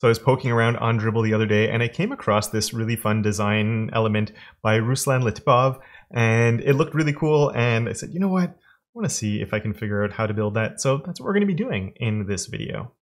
So I was poking around on Dribbble the other day and I came across this really fun design element by Ruslan Latypov and it looked really cool and I said, you know what, I want to see if I can figure out how to build that. So that's what we're going to be doing in this video.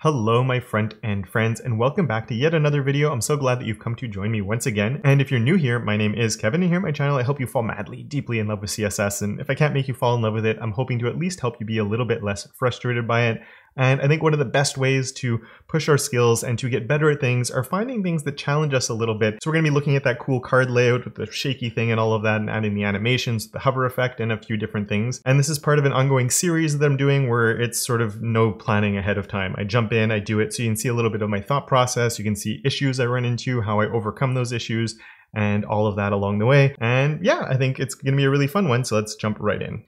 Hello my friend and friends and welcome back to yet another video. I'm so glad that you've come to join me once again. And if you're new here, my name is Kevin and here at my channel I help you fall madly, deeply in love with CSS and if I can't make you fall in love with it, I'm hoping to at least help you be a little bit less frustrated by it and I think one of the best ways to push our skills and to get better at things are finding things that challenge us a little bit. So we're going to be looking at that cool card layout with the shaky thing and all of that and adding the animations, the hover effect, and a few different things. And this is part of an ongoing series that I'm doing where it's sort of no planning ahead of time. I jump in, I do it, so you can see a little bit of my thought process. You can see issues I run into, how I overcome those issues, and all of that along the way. And yeah, I think it's going to be a really fun one, so let's jump right in.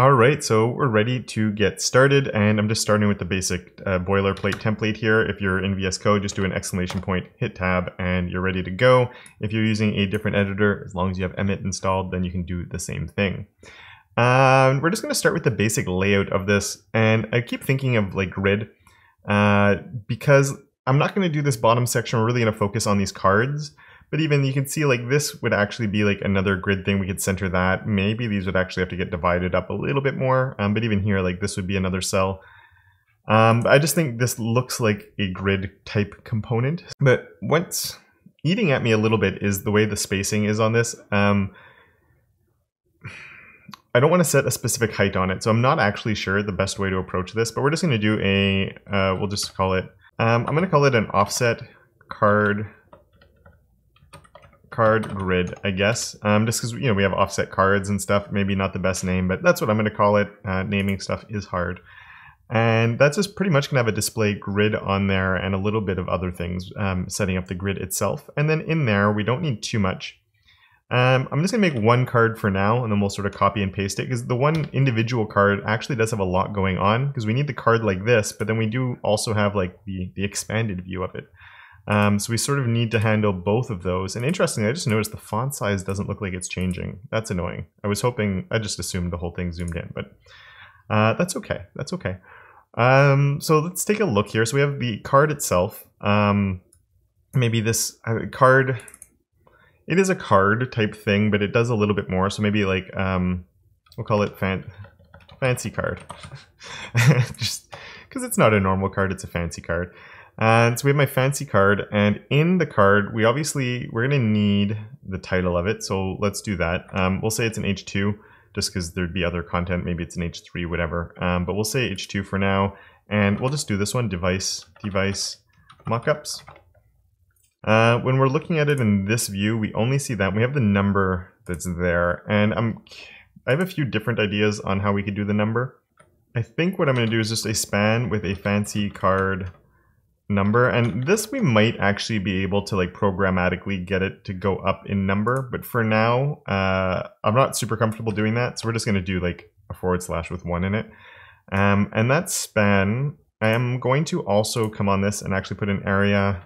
All right, so we're ready to get started, and I'm just starting with the basic uh, boilerplate template here. If you're in VS Code, just do an exclamation point, hit tab, and you're ready to go. If you're using a different editor, as long as you have Emmet installed, then you can do the same thing. Um, we're just going to start with the basic layout of this, and I keep thinking of like grid, uh, because I'm not going to do this bottom section. We're really going to focus on these cards. But even you can see like this would actually be like another grid thing. We could center that. Maybe these would actually have to get divided up a little bit more. Um, but even here, like this would be another cell. Um, I just think this looks like a grid type component. But what's eating at me a little bit is the way the spacing is on this. Um, I don't want to set a specific height on it, so I'm not actually sure the best way to approach this, but we're just going to do a, uh, we'll just call it, um, I'm going to call it an offset card card grid, I guess. Um, just because, you know, we have offset cards and stuff. Maybe not the best name, but that's what I'm going to call it. Uh, naming stuff is hard. And that's just pretty much going to have a display grid on there and a little bit of other things, um, setting up the grid itself. And then in there, we don't need too much. Um, I'm just going to make one card for now, and then we'll sort of copy and paste it, because the one individual card actually does have a lot going on, because we need the card like this, but then we do also have like the, the expanded view of it. Um, so we sort of need to handle both of those. And interestingly, I just noticed the font size doesn't look like it's changing. That's annoying. I was hoping, I just assumed the whole thing zoomed in, but uh, that's okay. That's okay. Um, so let's take a look here. So we have the card itself. Um, maybe this uh, card, it is a card type thing, but it does a little bit more. So maybe like, um, we'll call it fan fancy card. just because it's not a normal card, it's a fancy card. And so we have my fancy card, and in the card, we obviously, we're gonna need the title of it, so let's do that. Um, we'll say it's an H2, just because there'd be other content, maybe it's an H3, whatever. Um, but we'll say H2 for now, and we'll just do this one, device, device, mockups. Uh, when we're looking at it in this view, we only see that. We have the number that's there, and I'm, I have a few different ideas on how we could do the number. I think what I'm to do is just a span with a fancy card number and this we might actually be able to like programmatically get it to go up in number but for now uh, I'm not super comfortable doing that so we're just going to do like a forward slash with one in it. Um, and that span I am going to also come on this and actually put an aria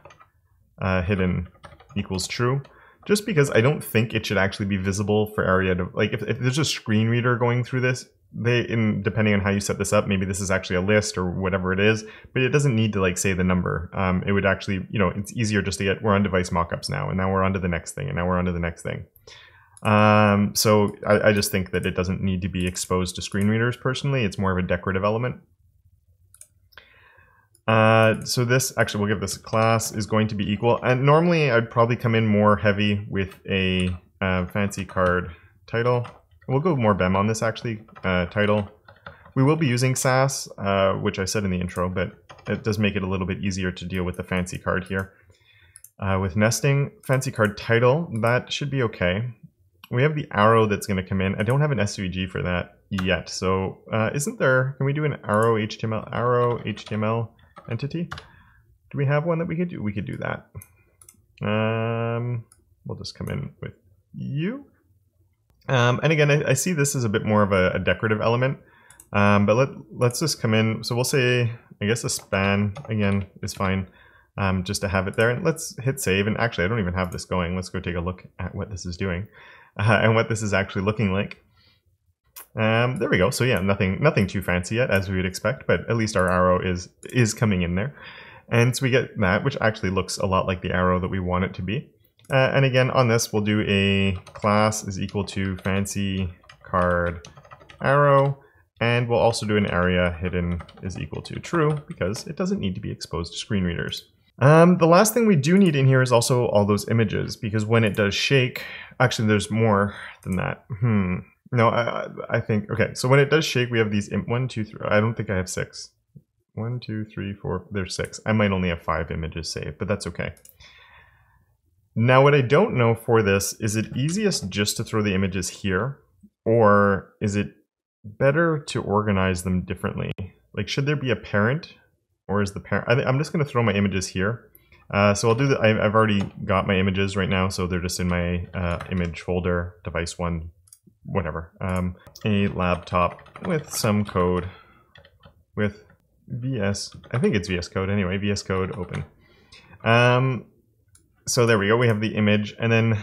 uh, hidden equals true just because I don't think it should actually be visible for area to like if, if there's a screen reader going through this they in depending on how you set this up maybe this is actually a list or whatever it is but it doesn't need to like say the number. Um, it would actually you know it's easier just to get we're on device mockups now and now we're on to the next thing and now we're on to the next thing. Um, so I, I just think that it doesn't need to be exposed to screen readers personally. It's more of a decorative element. Uh, so this actually we'll give this a class is going to be equal and normally I'd probably come in more heavy with a uh, fancy card title We'll go more BEM on this actually. Uh, title. We will be using Sass, uh, which I said in the intro, but it does make it a little bit easier to deal with the fancy card here. Uh, with nesting, fancy card title, that should be okay. We have the arrow that's going to come in. I don't have an SVG for that yet. So uh, isn't there, can we do an arrow HTML, arrow HTML entity? Do we have one that we could do? We could do that. Um, we'll just come in with you. Um, and again, I, I, see this as a bit more of a, a decorative element, um, but let, let's just come in. So we'll say, I guess a span, again, is fine, um, just to have it there. And let's hit save. And actually, I don't even have this going. Let's go take a look at what this is doing uh, and what this is actually looking like. Um, there we go. So yeah, nothing nothing too fancy yet, as we would expect, but at least our arrow is is coming in there. And so we get that, which actually looks a lot like the arrow that we want it to be. Uh, and again, on this, we'll do a class is equal to fancy card arrow. And we'll also do an aria hidden is equal to true because it doesn't need to be exposed to screen readers. Um, the last thing we do need in here is also all those images because when it does shake, actually there's more than that. Hmm. No, I, I think, okay, so when it does shake, we have these, one, two, three, I don't think I have six. One, two, three, four, there's six. I might only have five images saved, but that's okay. Now what I don't know for this, is it easiest just to throw the images here? Or is it better to organize them differently? Like should there be a parent or is the parent, I am just gonna throw my images here. Uh, so I'll do the, I've already got my images right now, so they're just in my uh, image folder, device one, whatever. Um, a laptop with some code with VS, I think it's VS Code anyway, VS Code open. Um, so there we go, we have the image, and then,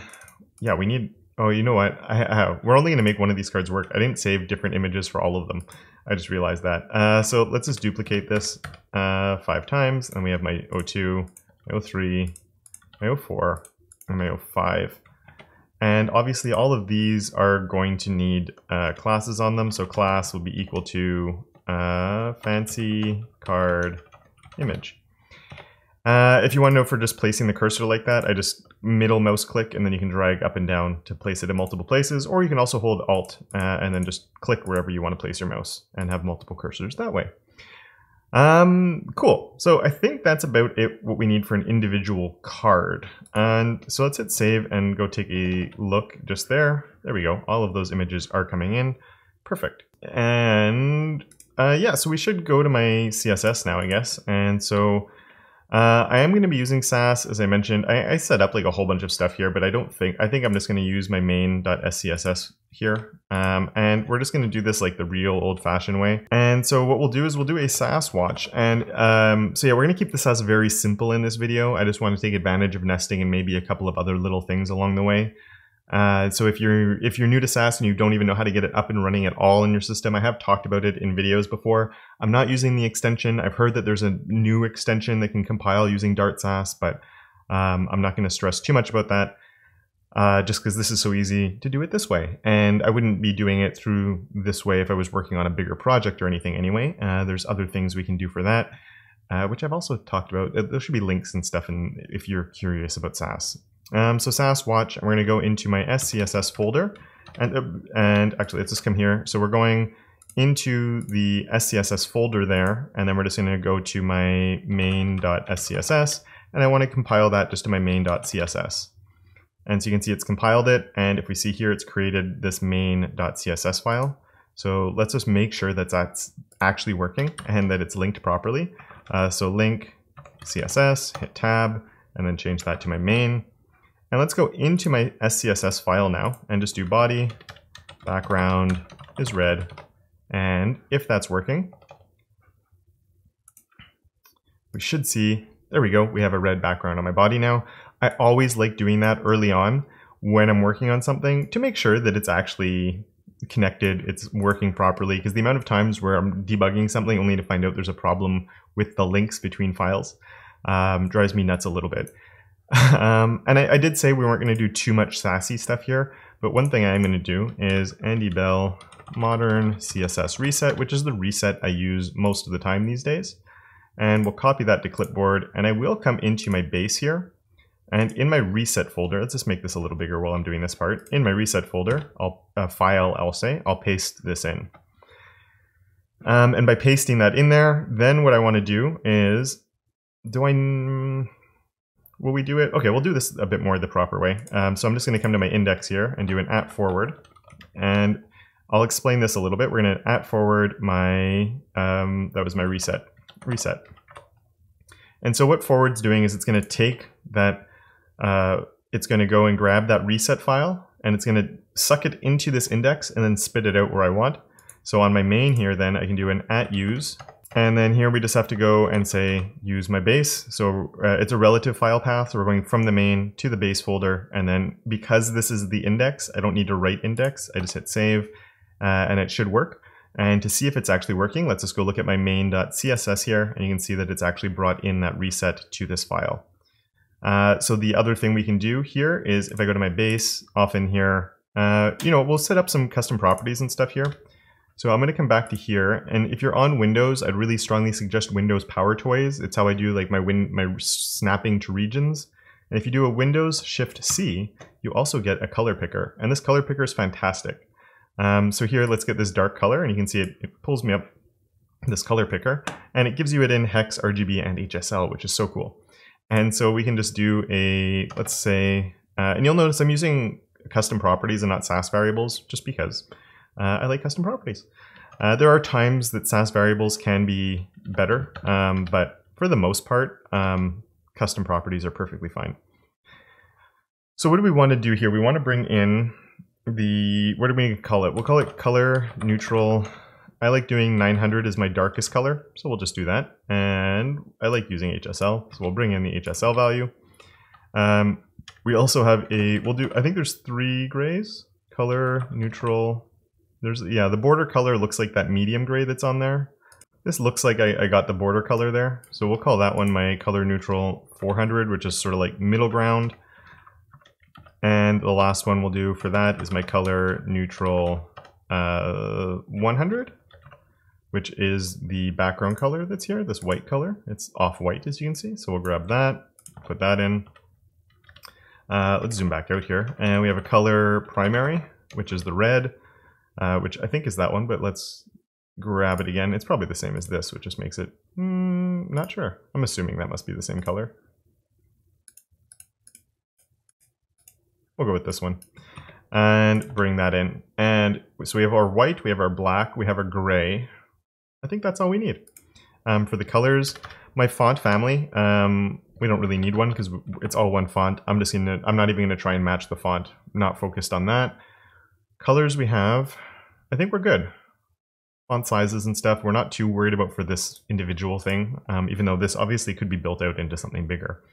yeah, we need, oh, you know what, I, I, we're only going to make one of these cards work. I didn't save different images for all of them. I just realized that. Uh, so let's just duplicate this uh, five times, and we have my O2, my O3, my O4, and my O5. And obviously all of these are going to need uh, classes on them. So class will be equal to uh, fancy card image. Uh, if you want to know for just placing the cursor like that, I just middle mouse click and then you can drag up and down to place it in multiple places. Or you can also hold Alt uh, and then just click wherever you want to place your mouse and have multiple cursors that way. Um, cool. So I think that's about it, what we need for an individual card. And so let's hit save and go take a look just there. There we go. All of those images are coming in. Perfect. And uh, yeah, so we should go to my CSS now, I guess. And so uh, I am going to be using Sass, as I mentioned. I, I, set up like a whole bunch of stuff here, but I don't think, I think I'm just going to use my main.scss here. Um, and we're just going to do this like the real old fashioned way. And so what we'll do is we'll do a Sass watch. And um, so yeah, we're going to keep the Sass very simple in this video. I just want to take advantage of nesting and maybe a couple of other little things along the way. Uh, so if you're if you're new to Sass and you don't even know how to get it up and running at all in your system, I have talked about it in videos before. I'm not using the extension. I've heard that there's a new extension that can compile using Dart Sass, but um, I'm not going to stress too much about that. Uh, just because this is so easy to do it this way. And I wouldn't be doing it through this way if I was working on a bigger project or anything anyway. Uh, there's other things we can do for that, uh, which I've also talked about. There should be links and stuff in, if you're curious about Sass. Um, so Sass watch, we're going to go into my SCSS folder. And, uh, and actually, let's just come here. So we're going into the SCSS folder there, and then we're just going to go to my main.scss, and I want to compile that just to my main.css. And so you can see it's compiled it, and if we see here, it's created this main.css file. So let's just make sure that that's actually working and that it's linked properly. Uh, so link CSS, hit tab, and then change that to my main. And let's go into my SCSS file now and just do body, background is red. And if that's working, we should see, there we go, we have a red background on my body now. I always like doing that early on when I'm working on something to make sure that it's actually connected, it's working properly, because the amount of times where I'm debugging something only to find out there's a problem with the links between files um, drives me nuts a little bit. um, and I, I, did say we weren't going to do too much sassy stuff here, but one thing I am going to do is Andy Bell modern CSS reset, which is the reset I use most of the time these days. And we'll copy that to clipboard, and I will come into my base here. And in my reset folder, let's just make this a little bigger while I'm doing this part. In my reset folder, I'll uh, file, I'll say, I'll paste this in. Um, and by pasting that in there, then what I want to do is, do I, will we do it? Okay, we'll do this a bit more the proper way. Um, so I'm just going to come to my index here and do an at forward. And I'll explain this a little bit. We're going to at forward my, um, that was my reset, reset. And so what forward's doing is it's going to take that, uh, it's going to go and grab that reset file and it's going to suck it into this index and then spit it out where I want. So on my main here, then I can do an at use and then here we just have to go and say use my base. So uh, it's a relative file path. So we're going from the main to the base folder. And then because this is the index, I don't need to write index. I just hit save. uh, and it should work. And to see if it's actually working, let's just go look at my main.css here, and you can see that it's actually brought in that reset to this file. Uh, so the other thing we can do here is if I go to my base, off in here, uh, you know, we'll set up some custom properties and stuff here. So I'm going to come back to here, and if you're on Windows, I'd really strongly suggest Windows PowerToys. It's how I do like my win my snapping to regions. And if you do a Windows Shift C, you also get a color picker, and this color picker is fantastic. Um, so here, let's get this dark color, and you can see it, it pulls me up this color picker, and it gives you it in hex, RGB, and HSL, which is so cool. And so we can just do a, let's say, uh, and you'll notice I'm using custom properties and not Sass variables, just because I like custom properties. Uh, there are times that Sass variables can be better, um, but for the most part, um, custom properties are perfectly fine. So what do we want to do here? We want to bring in the, what do we call it? We'll call it color neutral. I like doing 900 as my darkest color, so we'll just do that. And I like using HSL, so we'll bring in the HSL value. Um, we also have a, we'll do, I think there's three grays, color, neutral. There's, yeah, the border color looks like that medium gray that's on there. This looks like I, I got the border color there. So we'll call that one my color neutral 400, which is sort of like middle ground. And the last one we'll do for that is my color neutral uh, 100, which is the background color that's here, this white color. It's off-white as you can see. So we'll grab that, put that in. Uh, let's zoom back out here. And we have a color primary, which is the red, uh, which I think is that one, but let's grab it again. It's probably the same as this, which just makes it, mm, not sure. I'm assuming that must be the same color. We'll go with this one and bring that in. And so we have our white, we have our black, we have our gray. I think that's all we need. Um, for the colors, my font family, um, we don't really need one because it's all one font. I'm just gonna, I'm not even gonna try and match the font. Not focused on that. Colors we have, I think we're good. Font sizes and stuff, we're not too worried about for this individual thing, um, even though this obviously could be built out into something bigger.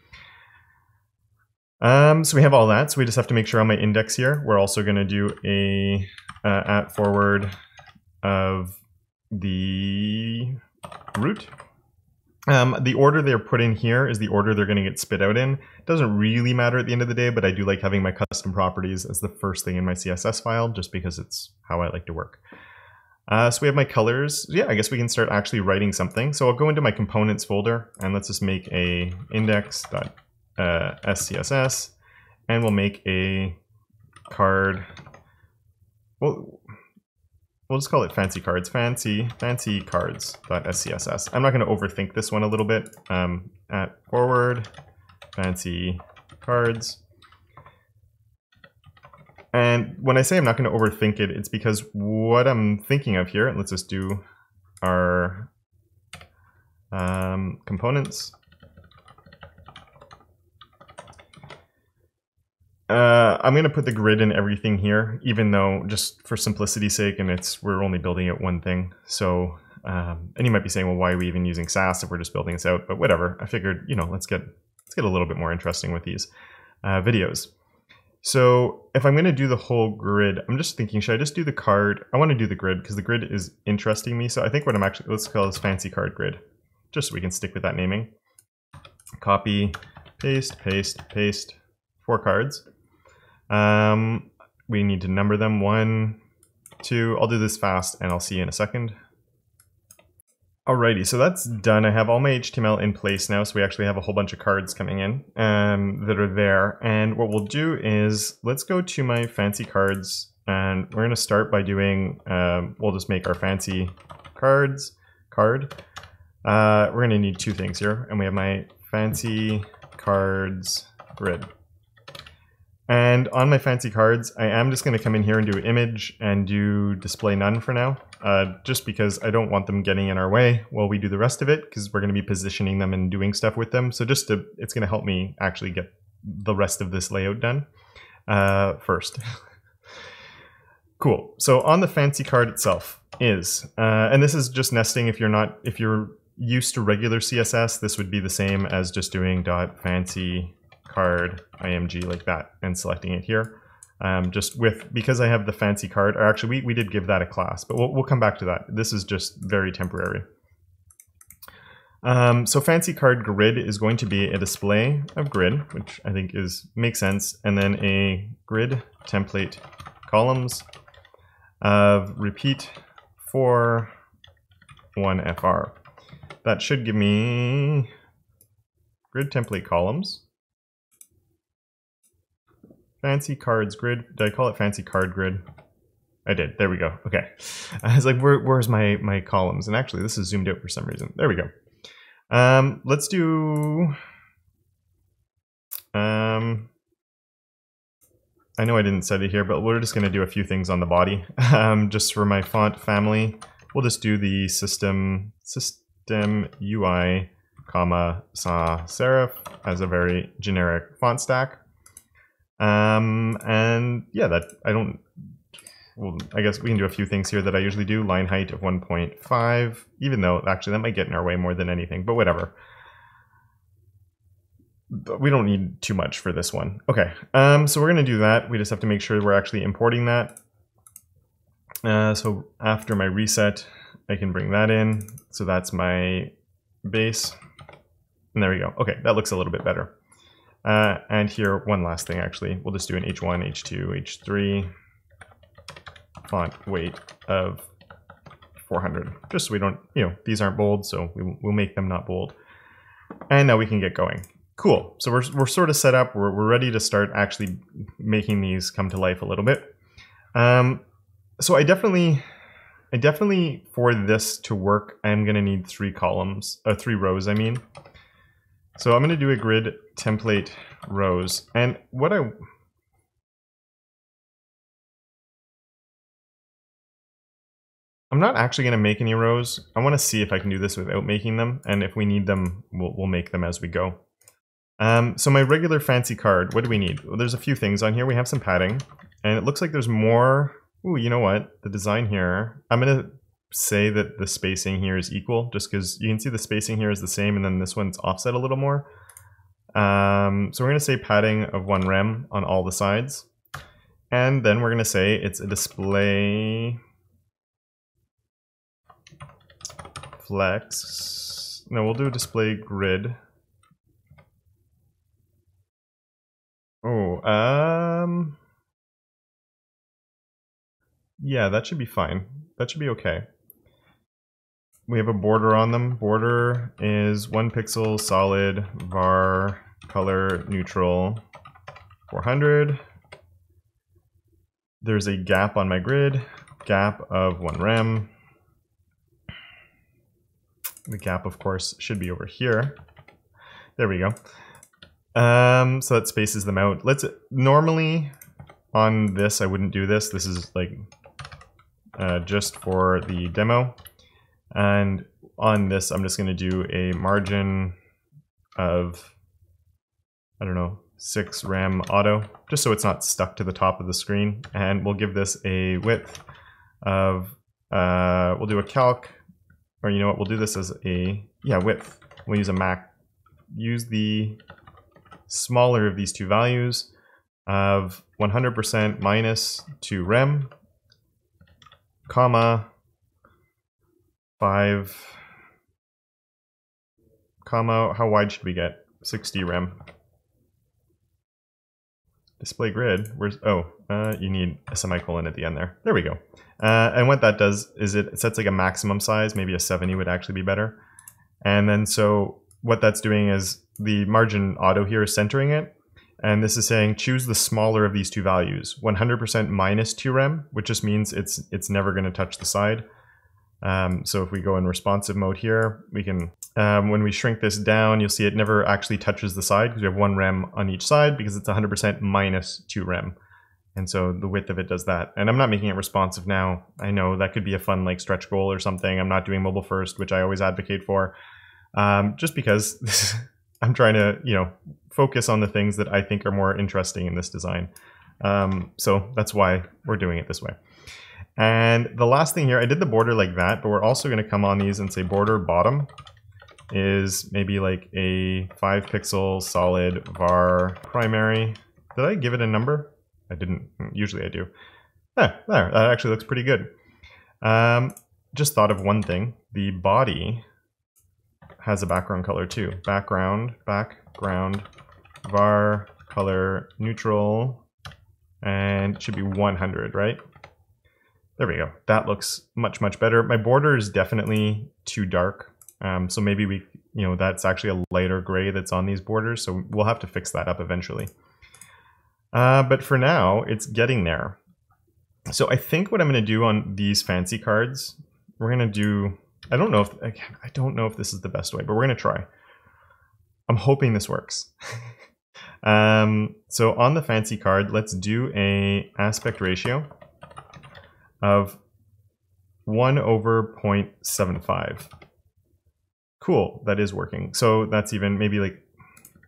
Um, so we have all that, so we just have to make sure on my index here, we're also going to do a uh, at forward of the root. Um, the order they're put in here is the order they're going to get spit out in. It doesn't really matter at the end of the day, but I do like having my custom properties as the first thing in my CSS file, just because it's how I like to work. Uh, so we have my colors. Yeah, I guess we can start actually writing something. So I'll go into my components folder, and let's just make a index.html uh, and we'll make a card. Well, we'll just call it fancy cards. Fancy fancy cards.scss. I'm not going to overthink this one a little bit. Um, at forward fancy cards. And when I say I'm not going to overthink it, it's because what I'm thinking of here, let's just do our um, components Uh, I'm gonna put the grid in everything here, even though just for simplicity's sake, and it's we're only building it one thing. So, um, and you might be saying, well, why are we even using Sass if we're just building this out? But whatever. I figured, you know, let's get let's get a little bit more interesting with these uh, videos. So if I'm gonna do the whole grid, I'm just thinking, should I just do the card? I want to do the grid because the grid is interesting me. So I think what I'm actually let's call this fancy card grid, just so we can stick with that naming. Copy, paste, paste, paste. Four cards. Um, we need to number them one, two. I'll do this fast and I'll see you in a second. Alrighty, so that's done. I have all my HTML in place now, so we actually have a whole bunch of cards coming in um, that are there. And what we'll do is, let's go to my fancy cards, and we're gonna start by doing, um, we'll just make our fancy cards card. Uh, we're gonna need two things here, and we have my fancy cards grid. And on my fancy cards, I am just going to come in here and do image and do display none for now, uh, just because I don't want them getting in our way while we do the rest of it, because we're going to be positioning them and doing stuff with them. So just to, it's going to help me actually get the rest of this layout done uh, first. cool. So on the fancy card itself is, uh, and this is just nesting if you're not, if you're used to regular CSS, this would be the same as just doing dot fancy card img like that and selecting it here. Um, just with, because I have the fancy card, or actually we, we did give that a class, but we'll, we'll come back to that. This is just very temporary. Um, so fancy card grid is going to be a display of grid, which I think is makes sense, and then a grid template columns of repeat for one FR. That should give me grid template columns. Fancy cards grid. Did I call it fancy card grid? I did. There we go. Okay. I was like, Where, where's my, my columns? And actually, this is zoomed out for some reason. There we go. Um, let's do. Um, I know I didn't set it here, but we're just going to do a few things on the body. Um, just for my font family, we'll just do the system system UI, comma sans serif as a very generic font stack. Um, and yeah, that I don't well, I guess we can do a few things here that I usually do. Line height of 1.5, even though actually that might get in our way more than anything, but whatever. But we don't need too much for this one. Okay, um, so we're going to do that. We just have to make sure we're actually importing that. Uh, so after my reset, I can bring that in. So that's my base. And there we go. Okay, that looks a little bit better. Uh, and here, one last thing actually. We'll just do an H1, H2, H3 font weight of 400, just so we don't, you know, these aren't bold, so we, will make them not bold. And now we can get going. Cool. So we're, we're sort of set up. We're, we're ready to start actually making these come to life a little bit. Um, so I definitely, I definitely, for this to work, I'm going to need three columns, uh, three rows, I mean. So I'm going to do a grid template rows. And what I, I'm not actually going to make any rows. I want to see if I can do this without making them, and if we need them, we'll, we'll make them as we go. Um, so my regular fancy card, what do we need? Well, there's a few things on here. We have some padding, and it looks like there's more. Ooh, you know what? The design here, I'm going to say that the spacing here is equal, just because you can see the spacing here is the same, and then this one's offset a little more. Um, so we're going to say padding of one rem on all the sides. And then we're going to say it's a display flex. No, we'll do display grid. Oh, um... Yeah, that should be fine. That should be okay. We have a border on them. Border is one pixel solid var color neutral 400. There's a gap on my grid, gap of one rem. The gap, of course, should be over here. There we go. Um, so that spaces them out. Let's normally on this, I wouldn't do this. This is like uh, just for the demo. And on this, I'm just going to do a margin of, I don't know, 6 rem auto, just so it's not stuck to the top of the screen. And we'll give this a width of, uh, we'll do a calc or you know what, we'll do this as a, yeah, width. We'll use a mac, use the smaller of these two values of 100% minus 2 rem, comma, 5, comma, how wide should we get? 60 rem. Display grid, where's, oh, uh, you need a semicolon at the end there. There we go. Uh, and what that does is it sets like a maximum size, maybe a 70 would actually be better. And then so what that's doing is the margin auto here is centering it. And this is saying choose the smaller of these two values, 100% minus 2 rem, which just means it's it's never going to touch the side. Um, so if we go in responsive mode here, we can, um, when we shrink this down, you'll see it never actually touches the side because we have one rem on each side because it's 100% minus 2 rem. And so the width of it does that. And I'm not making it responsive now. I know that could be a fun like stretch goal or something. I'm not doing mobile first, which I always advocate for. Um, just because I'm trying to, you know, focus on the things that I think are more interesting in this design. Um, so that's why we're doing it this way. And the last thing here, I did the border like that, but we're also going to come on these and say border bottom is maybe like a 5 pixel solid var primary. Did I give it a number? I didn't. Usually I do. Ah, there. That actually looks pretty good. Um, just thought of one thing. The body has a background color too. Background, background, var, color, neutral, and it should be 100, right? There we go. That looks much, much better. My border is definitely too dark. Um, so maybe we, you know, that's actually a lighter gray that's on these borders. So we'll have to fix that up eventually. Uh, but for now, it's getting there. So I think what I'm going to do on these fancy cards, we're going to do, I don't know if, I don't know if this is the best way, but we're going to try. I'm hoping this works. um, so on the fancy card, let's do a aspect ratio of 1 over 0.75. Cool, that is working. So that's even maybe like,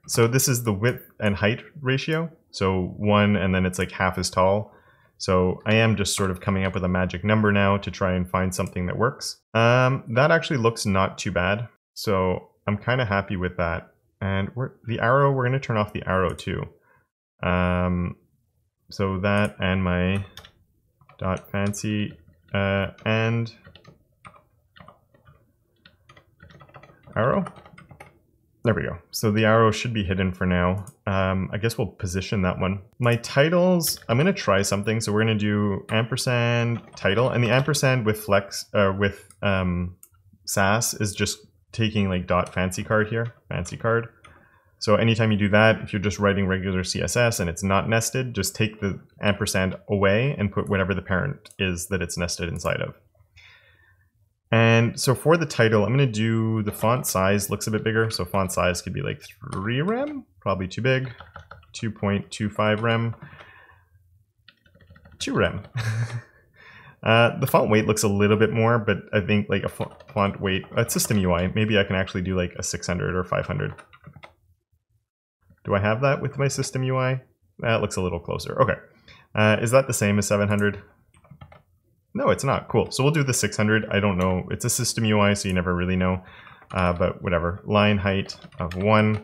so this is the width and height ratio. So 1 and then it's like half as tall. So I am just sort of coming up with a magic number now to try and find something that works. Um, that actually looks not too bad. So I'm kind of happy with that. And the arrow, we're going to turn off the arrow too. Um, so that and my dot fancy uh, and arrow. There we go. So the arrow should be hidden for now. Um, I guess we'll position that one. My titles, I'm to try something. So we're to do ampersand title and the ampersand with flex, uh, with um, Sass is just taking like dot fancy card here, fancy card. So anytime you do that, if you're just writing regular CSS and it's not nested, just take the ampersand away and put whatever the parent is that it's nested inside of. And so for the title, I'm going to do the font size looks a bit bigger. So font size could be like 3 rem, probably too big, 2.25 rem, 2 rem. uh, the font weight looks a little bit more, but I think like a font weight, a system UI, maybe I can actually do like a 600 or 500. Do I have that with my system UI? That looks a little closer. Okay. Uh, is that the same as 700? No, it's not. Cool. So we'll do the 600. I don't know. It's a system UI, so you never really know. Uh, but whatever. Line height of 1.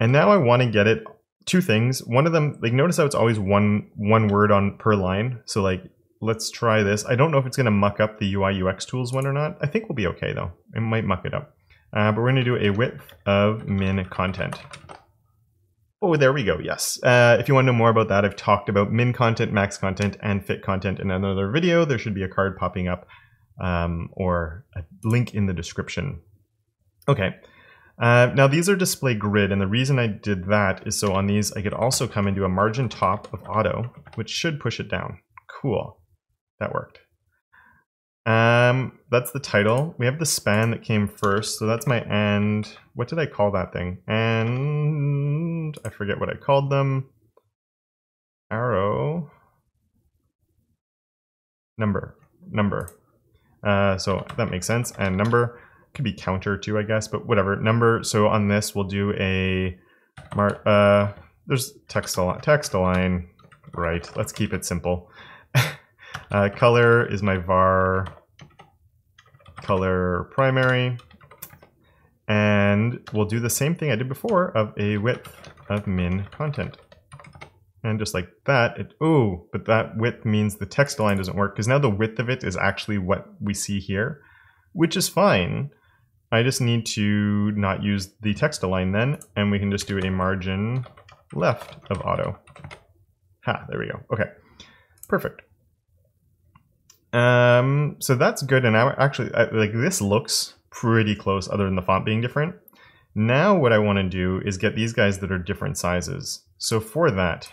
And now I want to get it two things. One of them, like notice how it's always one one word on per line. So like, let's try this. I don't know if it's going to muck up the UI UX tools one or not. I think we'll be okay though. It might muck it up. Uh, but we're going to do a width of min content. Oh, there we go. Yes. Uh, if you want to know more about that, I've talked about min content, max content, and fit content in another video. There should be a card popping up um, or a link in the description. Okay. Uh, now these are display grid, and the reason I did that is so on these I could also come do a margin top of auto, which should push it down. Cool. That worked. Um, that's the title. We have the span that came first, so that's my and. What did I call that thing? And I forget what I called them. Arrow. Number. Number. Uh, so that makes sense. And number could be counter too, I guess, but whatever. Number. So on this, we'll do a mark. Uh, there's text. Text align. Right. Let's keep it simple. Uh, color is my var color primary. And we'll do the same thing I did before of a width of min content. And just like that, it, oh, but that width means the text align doesn't work because now the width of it is actually what we see here, which is fine. I just need to not use the text align then, and we can just do a margin left of auto. Ha, there we go. Okay, perfect. Um, so that's good. And now actually, like this looks pretty close other than the font being different. Now what I want to do is get these guys that are different sizes. So for that,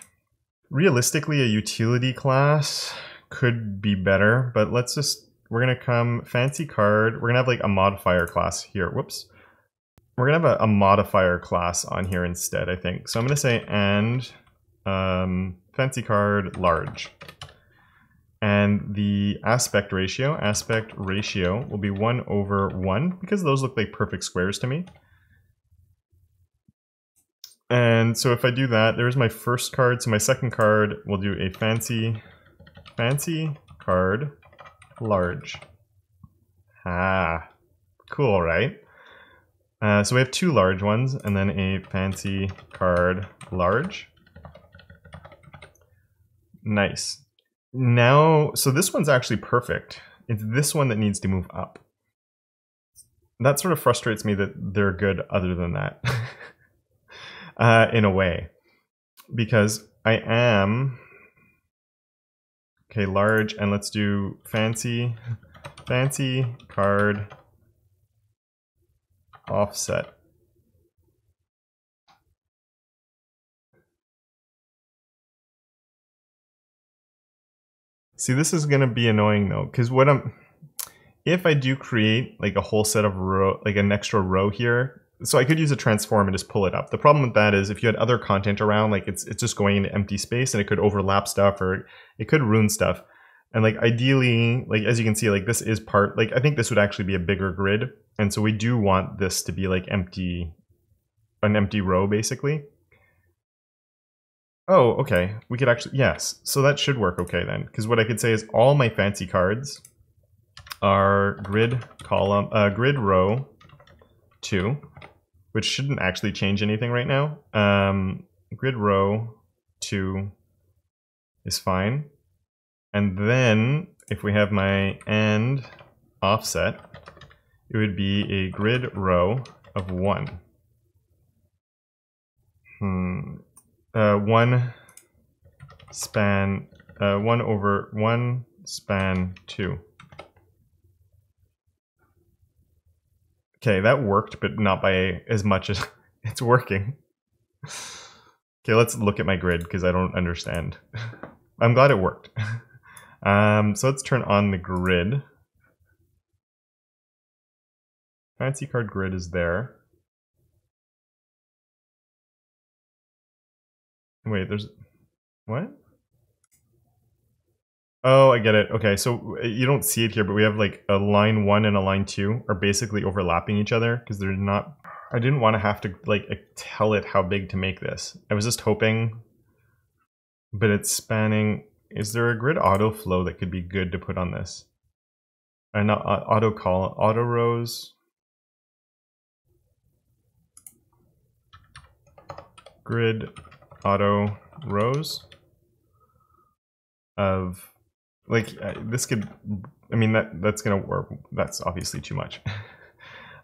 realistically, a utility class could be better, but let's just, we're going to come fancy card. We're going to have like a modifier class here. Whoops. We're going to have a, a modifier class on here instead, I think. So I'm going to say and um, fancy card large. And the aspect ratio, aspect ratio will be 1 over 1 because those look like perfect squares to me. And so if I do that, there's my first card. So my second card, we'll do a fancy, fancy card large. Ah, cool, right? Uh, so we have two large ones and then a fancy card large. Nice. Now, so this one's actually perfect. It's this one that needs to move up. That sort of frustrates me that they're good other than that, uh, in a way. Because I am... Okay, large, and let's do fancy, fancy card offset. See, this is going to be annoying though, because what I'm, if I do create like a whole set of row, like an extra row here, so I could use a transform and just pull it up. The problem with that is if you had other content around, like it's it's just going into empty space and it could overlap stuff or it could ruin stuff. And like ideally, like as you can see, like this is part, like I think this would actually be a bigger grid. And so we do want this to be like empty, an empty row basically. Oh, okay. We could actually, yes. So that should work okay then. Because what I could say is all my fancy cards are grid column, uh, grid row 2, which shouldn't actually change anything right now. Um, grid row 2 is fine. And then if we have my end offset, it would be a grid row of 1. Hmm uh, one span, uh, one over one span two. Okay, that worked, but not by as much as it's working. Okay, let's look at my grid because I don't understand. I'm glad it worked. Um, so let's turn on the grid. Fancy card grid is there. Wait, there's what? Oh, I get it. Okay, so uh, you don't see it here, but we have like a line one and a line two are basically overlapping each other because they're not. I didn't want to have to like tell it how big to make this. I was just hoping, but it's spanning. Is there a grid auto flow that could be good to put on this? And uh, not uh, auto call auto rows. Grid auto rows of like uh, this could i mean that that's gonna work that's obviously too much.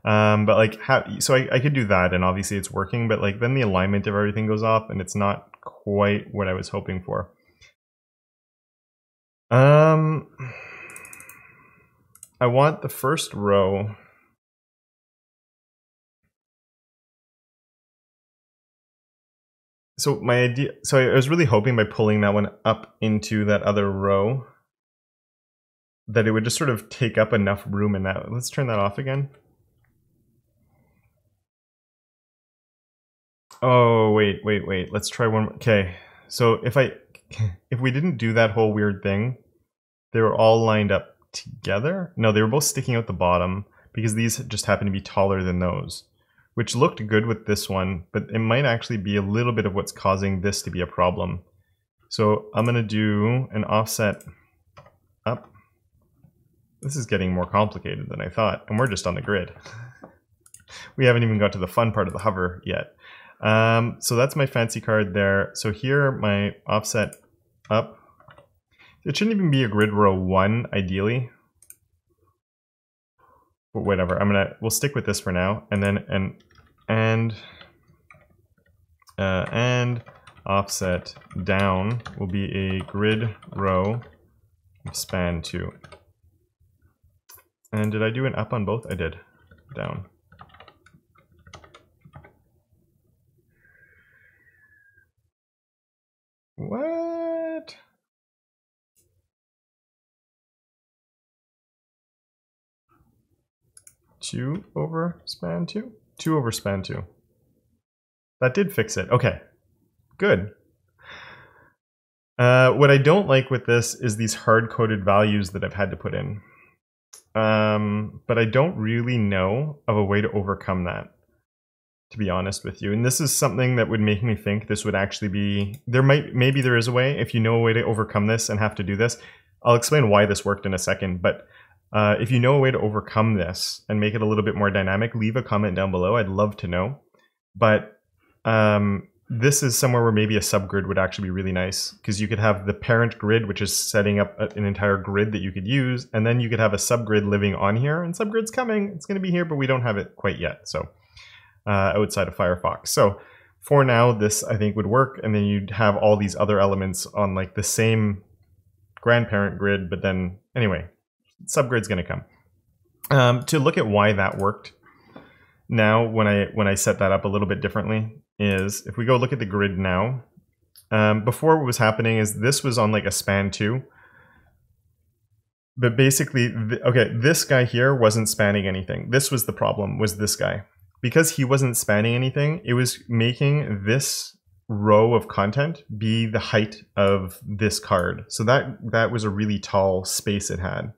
Um but like how so I, I could do that and obviously it's working but like then the alignment of everything goes off and it's not quite what i was hoping for. Um i want the first row so my idea so i was really hoping by pulling that one up into that other row that it would just sort of take up enough room in that. Let's turn that off again. Oh wait wait wait. Let's try one okay. So if i if we didn't do that whole weird thing they were all lined up together? No they were both sticking out the bottom because these just happen to be taller than those which looked good with this one, but it might actually be a little bit of what's causing this to be a problem. So I'm going to do an offset up. This is getting more complicated than I thought, and we're just on the grid. we haven't even got to the fun part of the hover yet. Um, so that's my fancy card there. So here, my offset up. It shouldn't even be a grid row one, ideally. But whatever, I'm gonna, we'll stick with this for now. And then an and uh, and offset down will be a grid row span 2. And did I do an up on both? I did. Down. What? Two over span two? 2 over span 2. That did fix it. Okay, good. Uh, what I don't like with this is these hard-coded values that I've had to put in. Um, but I don't really know of a way to overcome that, to be honest with you. And this is something that would make me think this would actually be, there might, maybe there is a way, if you know a way to overcome this and have to do this. I'll explain why this worked in a second, but uh, if you know a way to overcome this and make it a little bit more dynamic, leave a comment down below. I'd love to know. But um, this is somewhere where maybe a subgrid would actually be really nice because you could have the parent grid, which is setting up an entire grid that you could use, and then you could have a subgrid living on here, and subgrid's coming. It's going to be here, but we don't have it quite yet. So uh, outside of Firefox. So for now, this I think would work, and then you'd have all these other elements on like the same grandparent grid, but then anyway, subgrid's going to come. Um, to look at why that worked, now when I when I set that up a little bit differently is if we go look at the grid now, um, before what was happening is this was on like a span two. But basically, th okay, this guy here wasn't spanning anything. This was the problem, was this guy. Because he wasn't spanning anything, it was making this row of content be the height of this card. So that that was a really tall space it had.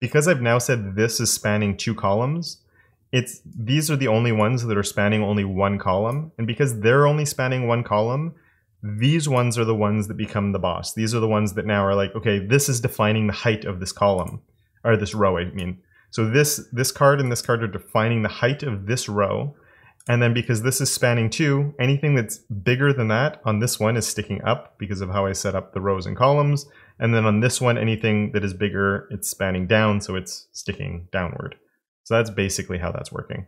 Because I've now said this is spanning two columns, it's these are the only ones that are spanning only one column. And because they're only spanning one column, these ones are the ones that become the boss. These are the ones that now are like, okay, this is defining the height of this column, or this row, I mean. So this, this card and this card are defining the height of this row. And then because this is spanning two, anything that's bigger than that on this one is sticking up because of how I set up the rows and columns. And then on this one, anything that is bigger, it's spanning down, so it's sticking downward. So that's basically how that's working.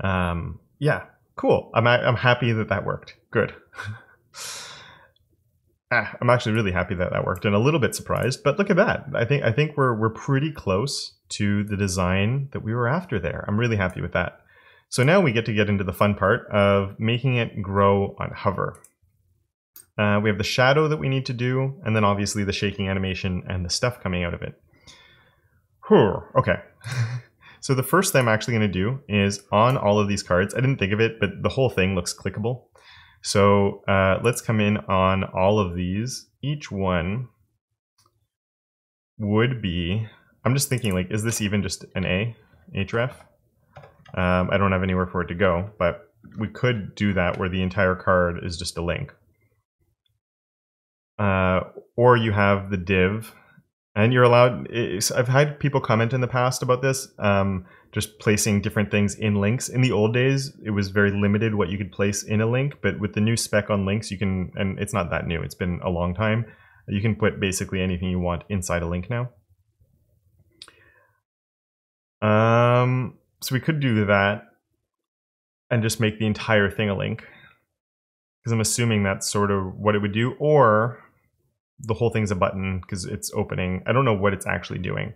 Um, yeah, cool. I'm, I'm happy that that worked. Good. ah, I'm actually really happy that that worked and a little bit surprised, but look at that. I think, I think we're, we're pretty close to the design that we were after there. I'm really happy with that. So now we get to get into the fun part of making it grow on hover. Uh, we have the shadow that we need to do, and then obviously the shaking animation and the stuff coming out of it. Whew, okay. so the first thing I'm actually going to do is on all of these cards, I didn't think of it, but the whole thing looks clickable. So uh, let's come in on all of these. Each one would be, I'm just thinking like, is this even just an A, href? Um, I don't have anywhere for it to go, but we could do that where the entire card is just a link. Uh, or you have the div and you're allowed i've had people comment in the past about this um, just placing different things in links. In the old days it was very limited what you could place in a link but with the new spec on links you can and it's not that new it's been a long time you can put basically anything you want inside a link now. Um, so we could do that and just make the entire thing a link because i'm assuming that's sort of what it would do or the whole thing's a button because it's opening. I don't know what it's actually doing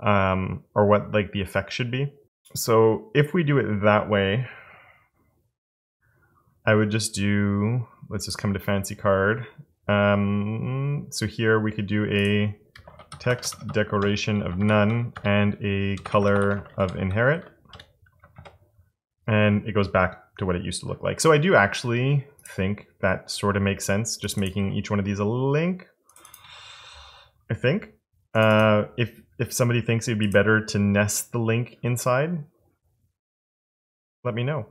um, or what like the effect should be. So if we do it that way, I would just do, let's just come to fancy card. Um, so here we could do a text decoration of none and a color of inherit. And it goes back to what it used to look like. So I do actually think that sort of makes sense, just making each one of these a link. I think. Uh, if if somebody thinks it'd be better to nest the link inside, let me know.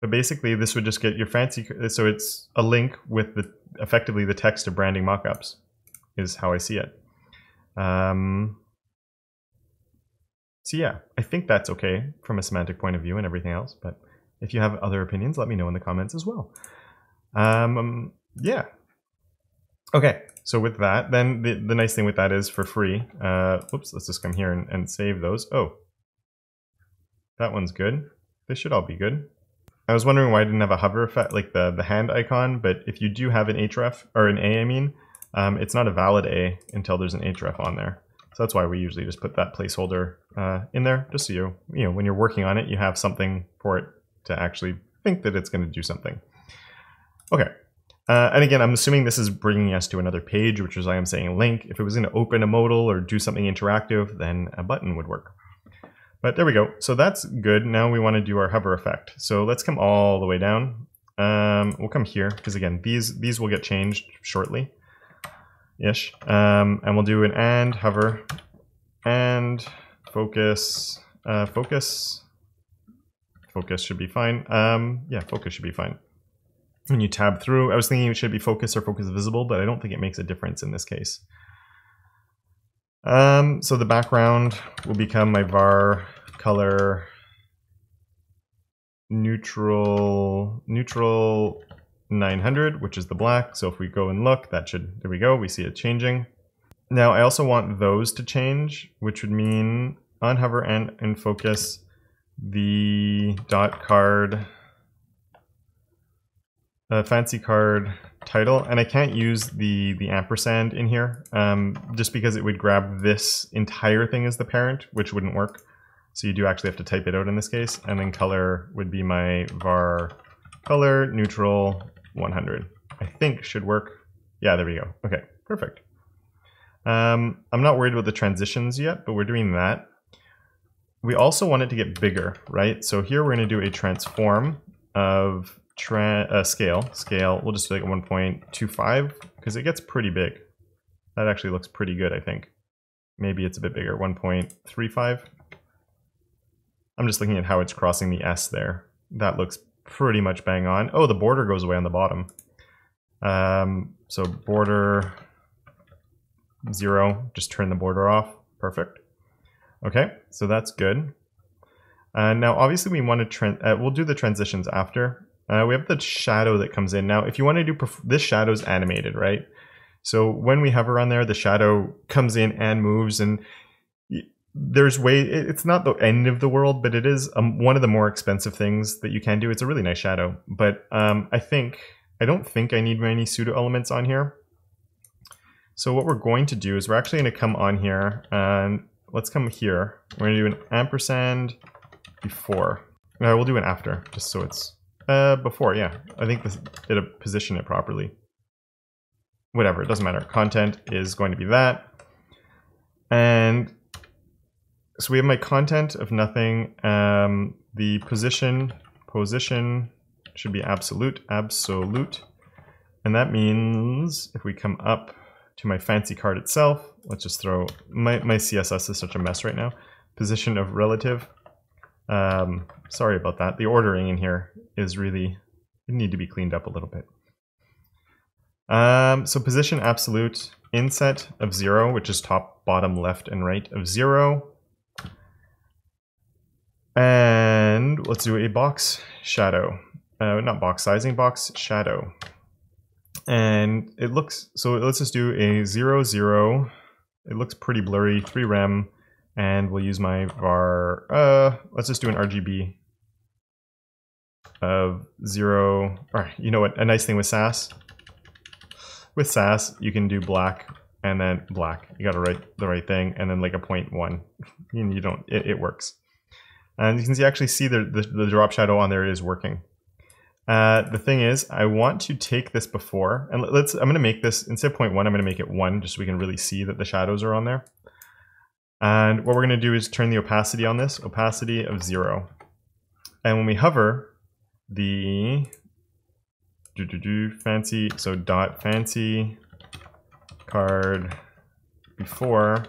But basically, this would just get your fancy. So it's a link with the effectively the text of branding mockups, is how I see it. Um, so yeah, I think that's okay from a semantic point of view and everything else. But if you have other opinions, let me know in the comments as well. Um, yeah. Okay, so with that, then the, the nice thing with that is for free. Uh, oops, let's just come here and, and save those. Oh, that one's good. They should all be good. I was wondering why I didn't have a hover effect, like the, the hand icon, but if you do have an href, or an A, I mean, um, it's not a valid A until there's an href on there. So that's why we usually just put that placeholder uh, in there, just so you, you know, when you're working on it, you have something for it to actually think that it's going to do something. Okay, uh, and again, I'm assuming this is bringing us to another page, which is why I'm saying link. If it was going to open a modal or do something interactive, then a button would work. But there we go. So that's good. Now we want to do our hover effect. So let's come all the way down. Um, we'll come here because again, these these will get changed shortly, ish. Um, and we'll do an and hover and focus. Uh, focus. Focus should be fine. Um, yeah, focus should be fine when you tab through. I was thinking it should be focus or focus visible, but I don't think it makes a difference in this case. Um, so the background will become my var color neutral, neutral 900, which is the black. So if we go and look, that should, there we go, we see it changing. Now I also want those to change, which would mean on hover and in focus, the dot card, uh, fancy card title, and I can't use the the ampersand in here, um, just because it would grab this entire thing as the parent, which wouldn't work. So you do actually have to type it out in this case, and then color would be my var color neutral 100. I think should work. Yeah, there we go. Okay, perfect. Um, I'm not worried about the transitions yet, but we're doing that. We also want it to get bigger, right? So here we're going to do a transform of uh, scale. Scale, we'll just do like 1.25 because it gets pretty big. That actually looks pretty good, I think. Maybe it's a bit bigger, 1.35. I'm just looking at how it's crossing the S there. That looks pretty much bang on. Oh, the border goes away on the bottom. Um, so border zero, just turn the border off. Perfect. Okay, so that's good. Uh, now, obviously, we want to, uh, we'll do the transitions after. Uh, we have the shadow that comes in. Now, if you want to do, this shadow's animated, right? So when we hover on there, the shadow comes in and moves and there's way, it's not the end of the world, but it is um, one of the more expensive things that you can do. It's a really nice shadow, but um, I think, I don't think I need many pseudo elements on here. So what we're going to do is we're actually going to come on here and let's come here. We're to do an ampersand before. No, we'll do an after, just so it's uh, before, yeah. I think this, it'll position it properly. Whatever, it doesn't matter. Content is going to be that. And so we have my content of nothing. Um, the position, position should be absolute, absolute. And that means if we come up to my fancy card itself, let's just throw, my, my CSS is such a mess right now. Position of relative. Um, sorry about that. The ordering in here is really need to be cleaned up a little bit. Um, so position absolute, inset of zero, which is top, bottom, left, and right of zero. And let's do a box shadow. Uh, not box sizing, box shadow. And it looks, so let's just do a zero, zero. It looks pretty blurry, three rem, and we'll use my var, uh, let's just do an RGB of zero, or you know what, a nice thing with Sass, with Sass, you can do black and then black. You got to write the right thing, and then like a point one. you don't, it, it, works. And you can see actually see the, the, the drop shadow on there is working. Uh, the thing is, I want to take this before, and let's, I'm going to make this, instead of point one, I'm going to make it one, just so we can really see that the shadows are on there. And what we're going to do is turn the opacity on this, opacity of zero. And when we hover, the do, do, do, fancy, so dot fancy card before.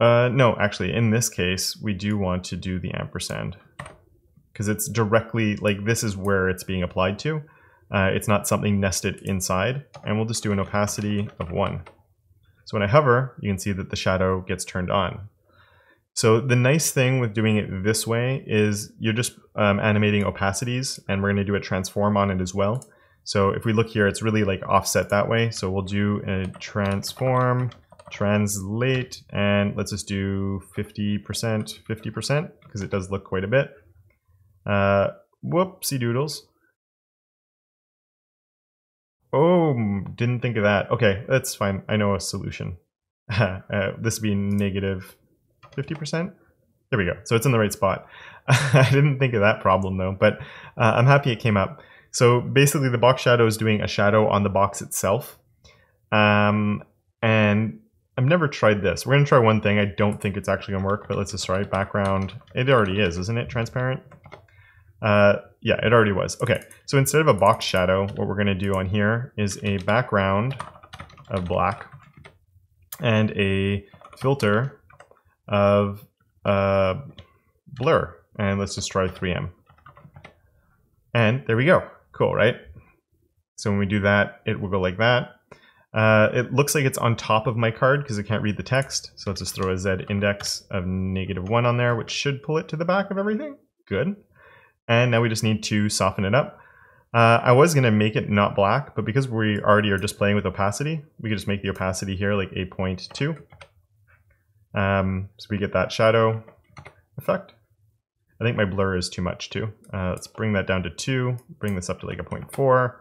Uh, no, actually, in this case, we do want to do the ampersand because it's directly, like this is where it's being applied to. Uh, it's not something nested inside, and we'll just do an opacity of one. So when I hover, you can see that the shadow gets turned on. So the nice thing with doing it this way is you're just um, animating opacities and we're going to do a transform on it as well. So if we look here, it's really like offset that way. So we'll do a transform, translate, and let's just do 50%, 50% because it does look quite a bit. Uh, whoopsie doodles. Oh, didn't think of that. Okay, that's fine. I know a solution. uh, this would be negative 50%? There we go. So it's in the right spot. I didn't think of that problem though, but uh, I'm happy it came up. So basically the box shadow is doing a shadow on the box itself. Um, and I've never tried this. We're to try one thing. I don't think it's actually to work, but let's just try it. background. It already is, isn't it? Transparent? Uh, yeah, it already was. Okay, so instead of a box shadow, what we're going to do on here is a background of black and a filter of uh, blur. And let's just try 3M. And there we go. Cool, right? So when we do that, it will go like that. Uh, it looks like it's on top of my card because it can't read the text. So let's just throw a Z index of negative one on there, which should pull it to the back of everything. Good. And now we just need to soften it up. Uh, I was going to make it not black, but because we already are just playing with opacity, we could just make the opacity here like 8.2. Um, so we get that shadow effect. I think my blur is too much too. Uh, let's bring that down to 2, bring this up to like a 0.4.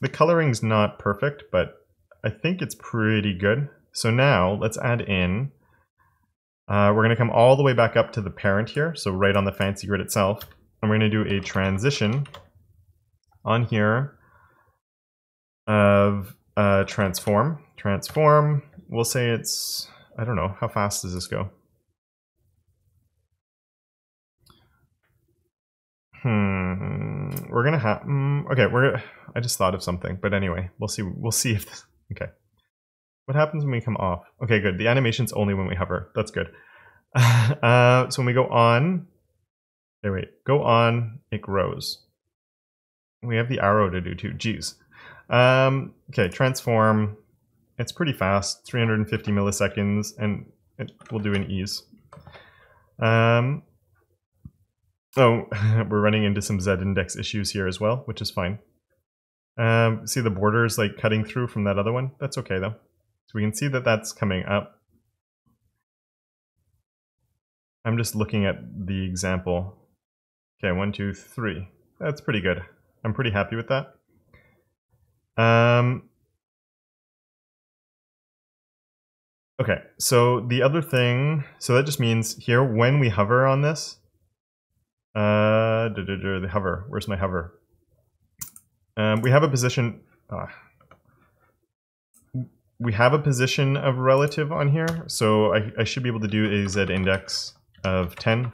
The coloring's not perfect, but I think it's pretty good. So now let's add in, uh, we're going to come all the way back up to the parent here, so right on the fancy grid itself. And we're going to do a transition on here of uh, transform. Transform, we'll say it's, I don't know, how fast does this go? Hmm. We're gonna have. Mm, okay, we're. I just thought of something, but anyway, we'll see. We'll see if. This, okay. What happens when we come off? Okay, good. The animation's only when we hover. That's good. Uh, so when we go on, okay, wait, go on, it grows. We have the arrow to do too. Jeez. Um, okay, transform. It's pretty fast, 350 milliseconds, and it will do an ease. Um, Oh, we're running into some z-index issues here as well, which is fine. Um, see the borders like cutting through from that other one? That's okay though. So we can see that that's coming up. I'm just looking at the example. Okay, one, two, three. That's pretty good. I'm pretty happy with that. Um, okay, so the other thing, so that just means here when we hover on this, uh, the hover. Where's my hover? Um, we have a position. Uh, we have a position of relative on here, so I, I should be able to do a z index of 10,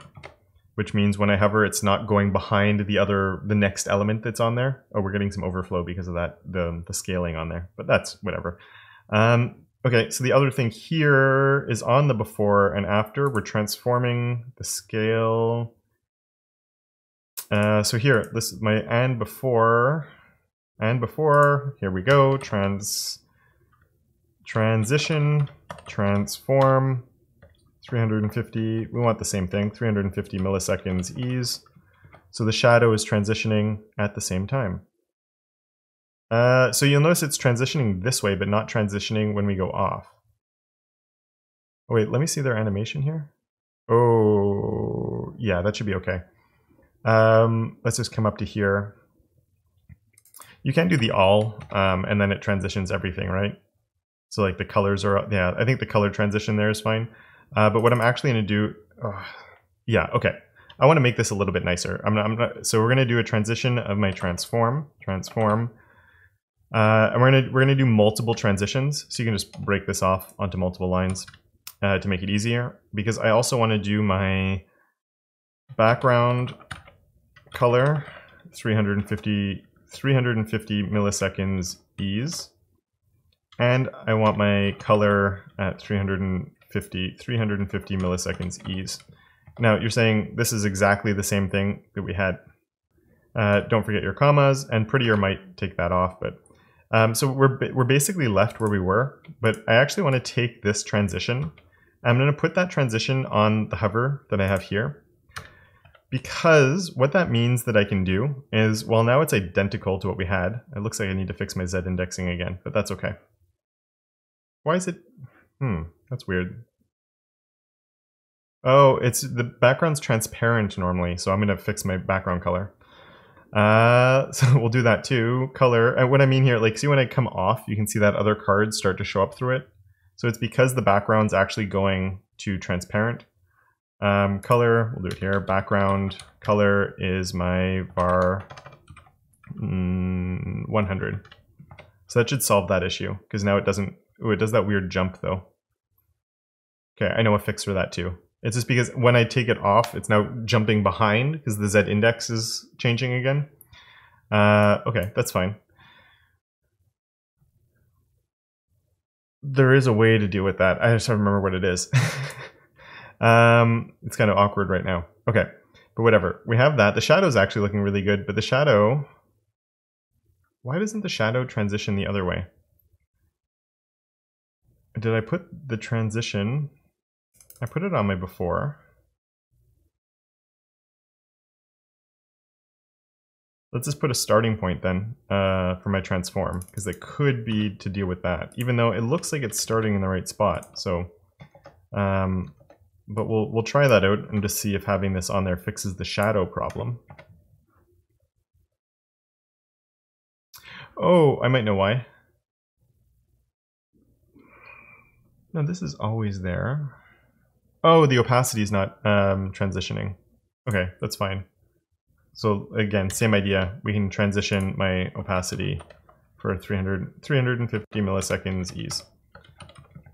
which means when I hover, it's not going behind the other, the next element that's on there. Oh, we're getting some overflow because of that, the, the scaling on there, but that's whatever. Um, okay, so the other thing here is on the before and after, we're transforming the scale uh, so here, this is my and before, and before, here we go, trans, transition, transform, 350, we want the same thing, 350 milliseconds ease. So the shadow is transitioning at the same time. Uh, so you'll notice it's transitioning this way, but not transitioning when we go off. Oh, wait, let me see their animation here. Oh, yeah, that should be okay. Um, let's just come up to here. You can do the all, um, and then it transitions everything, right? So like the colors are, yeah, I think the color transition there is fine. Uh, but what I'm actually to do, oh, yeah, okay. I want to make this a little bit nicer. I'm not, I'm not, so we're to do a transition of my transform, transform, uh, and we're to we're to do multiple transitions. So you can just break this off onto multiple lines uh, to make it easier. Because I also want to do my background color, 350, 350 milliseconds ease. And I want my color at 350, 350 milliseconds ease. Now you're saying this is exactly the same thing that we had. Uh, don't forget your commas, and prettier might take that off, but um, so we're, we're basically left where we were, but I actually want to take this transition. I'm going to put that transition on the hover that I have here because what that means that I can do is, well, now it's identical to what we had. It looks like I need to fix my Z indexing again, but that's okay. Why is it? Hmm, that's weird. Oh, it's the background's transparent normally, so I'm to fix my background color. Uh, so we'll do that too. Color, and what I mean here, like see when I come off, you can see that other cards start to show up through it. So it's because the background's actually going to transparent. Um, color, we'll do it here. Background color is my var mm, 100. So that should solve that issue because now it doesn't, oh, it does that weird jump though. Okay, I know a fix for that too. It's just because when I take it off, it's now jumping behind because the Z index is changing again. Uh, okay, that's fine. There is a way to deal with that. I just don't remember what it is. Um, it's kind of awkward right now. Okay, but whatever. We have that. The shadow is actually looking really good, but the shadow... Why doesn't the shadow transition the other way? Did I put the transition... I put it on my before. let's just put a starting point then uh, for my transform, because it could be to deal with that, even though it looks like it's starting in the right spot. So, um, but we'll, we'll try that out and just see if having this on there fixes the shadow problem. Oh, I might know why. No, this is always there. Oh, the opacity is not um, transitioning. Okay, that's fine. So again, same idea. We can transition my opacity for 300, 350 milliseconds ease.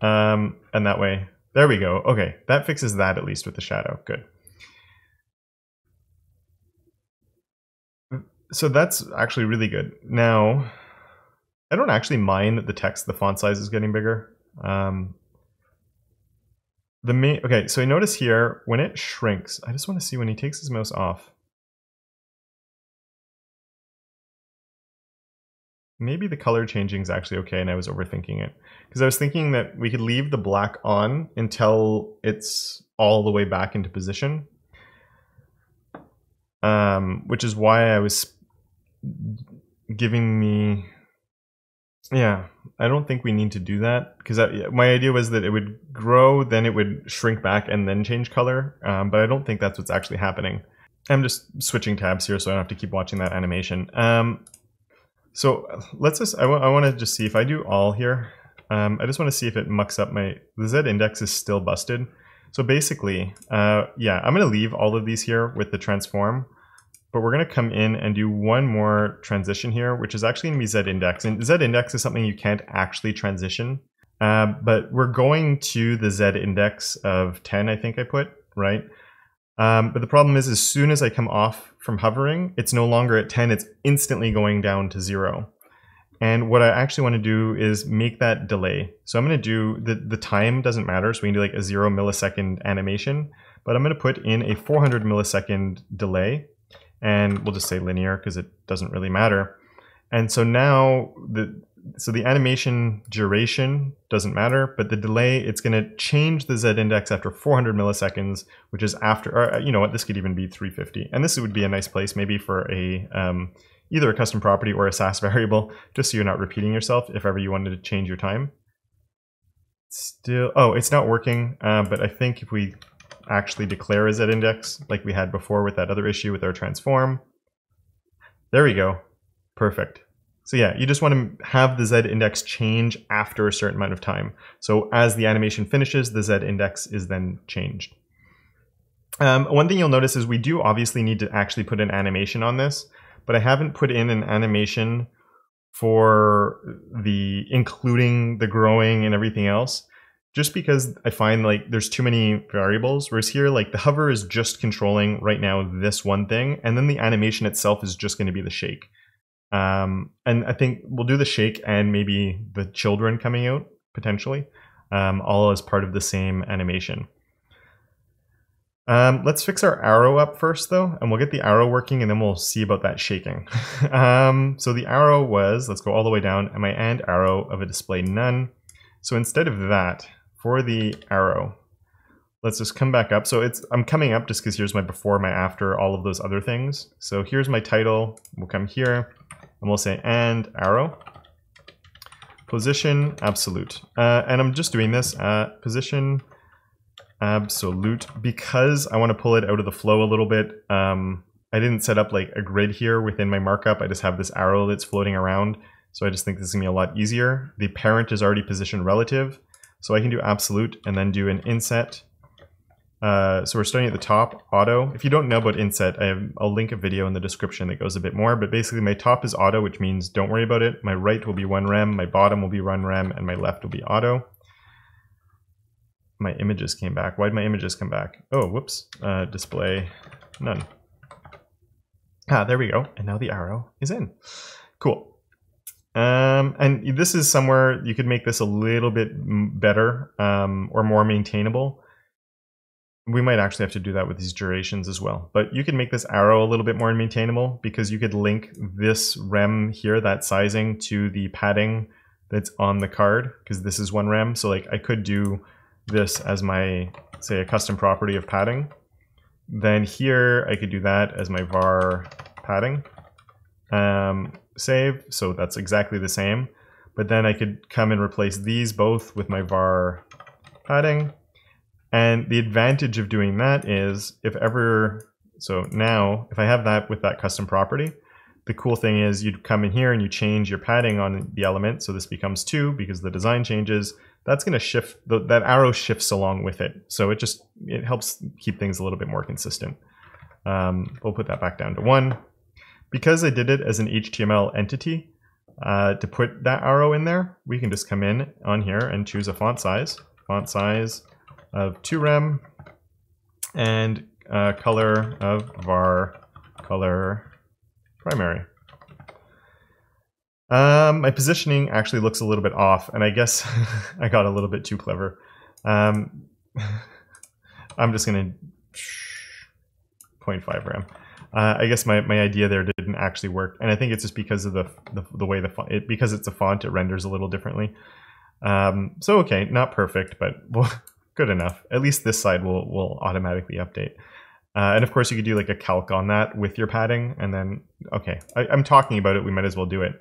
Um, and that way, there we go. Okay, that fixes that at least with the shadow. Good. So that's actually really good. Now, I don't actually mind that the text, the font size is getting bigger. Um, the main, okay, so notice here, when it shrinks, I just want to see when he takes his mouse off. Maybe the color changing is actually okay and I was overthinking it. Because I was thinking that we could leave the black on until it's all the way back into position. Um, which is why I was giving me yeah, I don't think we need to do that because my idea was that it would grow, then it would shrink back and then change color. Um, but I don't think that's what's actually happening. I'm just switching tabs here so I don't have to keep watching that animation. Um, so let's just, I, I want to just see if I do all here. Um, I just want to see if it mucks up my, the Z index is still busted. So basically, uh, yeah, I'm going to leave all of these here with the transform but we're going to come in and do one more transition here, which is actually going to be z-index. And z-index is something you can't actually transition, uh, but we're going to the z-index of 10, I think I put, right? Um, but the problem is as soon as I come off from hovering, it's no longer at 10, it's instantly going down to zero. And what I actually want to do is make that delay. So I'm going to do, the, the time doesn't matter, so we can do like a zero millisecond animation, but I'm going to put in a 400 millisecond delay and we'll just say linear because it doesn't really matter. And so now the so the animation duration doesn't matter, but the delay, it's going to change the z-index after 400 milliseconds, which is after, or you know what, this could even be 350. And this would be a nice place maybe for a um, either a custom property or a Sass variable, just so you're not repeating yourself if ever you wanted to change your time. Still, oh, it's not working, uh, but I think if we actually declare a z-index like we had before with that other issue with our transform. There we go. Perfect. So yeah, you just want to have the z-index change after a certain amount of time. So as the animation finishes, the z-index is then changed. Um, one thing you'll notice is we do obviously need to actually put an animation on this, but I haven't put in an animation for the including the growing and everything else just because I find like there's too many variables. Whereas here, like the hover is just controlling right now this one thing, and then the animation itself is just going to be the shake. Um, and I think we'll do the shake and maybe the children coming out potentially, um, all as part of the same animation. Um, let's fix our arrow up first though, and we'll get the arrow working and then we'll see about that shaking. um, so the arrow was, let's go all the way down, am I and arrow of a display none. So instead of that, for the arrow, let's just come back up. So it's I'm coming up just because here's my before, my after, all of those other things. So here's my title. We'll come here and we'll say and arrow. Position absolute. Uh, and I'm just doing this at position absolute because I want to pull it out of the flow a little bit. Um, I didn't set up like a grid here within my markup. I just have this arrow that's floating around. So I just think this is gonna be a lot easier. The parent is already position relative. So I can do absolute and then do an inset. Uh, so we're starting at the top, auto. If you don't know about inset, I have, I'll link a video in the description that goes a bit more, but basically my top is auto, which means don't worry about it. My right will be one rem, my bottom will be one rem, and my left will be auto. My images came back. Why did my images come back? Oh, whoops. Uh, display none. Ah, there we go. And now the arrow is in. Cool. Um, and this is somewhere you could make this a little bit better um, or more maintainable. We might actually have to do that with these durations as well. But you can make this arrow a little bit more maintainable because you could link this rem here, that sizing, to the padding that's on the card because this is one rem. So like I could do this as my, say, a custom property of padding. Then here I could do that as my var padding. um, save. So that's exactly the same. But then I could come and replace these both with my var padding. And the advantage of doing that is if ever, so now if I have that with that custom property, the cool thing is you'd come in here and you change your padding on the element. So this becomes two because the design changes. That's going to shift, the, that arrow shifts along with it. So it just, it helps keep things a little bit more consistent. Um, we'll put that back down to one. Because I did it as an HTML entity, uh, to put that arrow in there, we can just come in on here and choose a font size. Font size of 2 rem and uh, color of var color primary. Um, my positioning actually looks a little bit off, and I guess I got a little bit too clever. Um, I'm just going to 0.5 rem. Uh, I guess my, my idea there didn't actually work, and I think it's just because of the the, the way the font, it, because it's a font, it renders a little differently. Um, so okay, not perfect, but well, good enough. At least this side will will automatically update. Uh, and of course, you could do like a calc on that with your padding, and then okay, I, am talking about it. We might as well do it.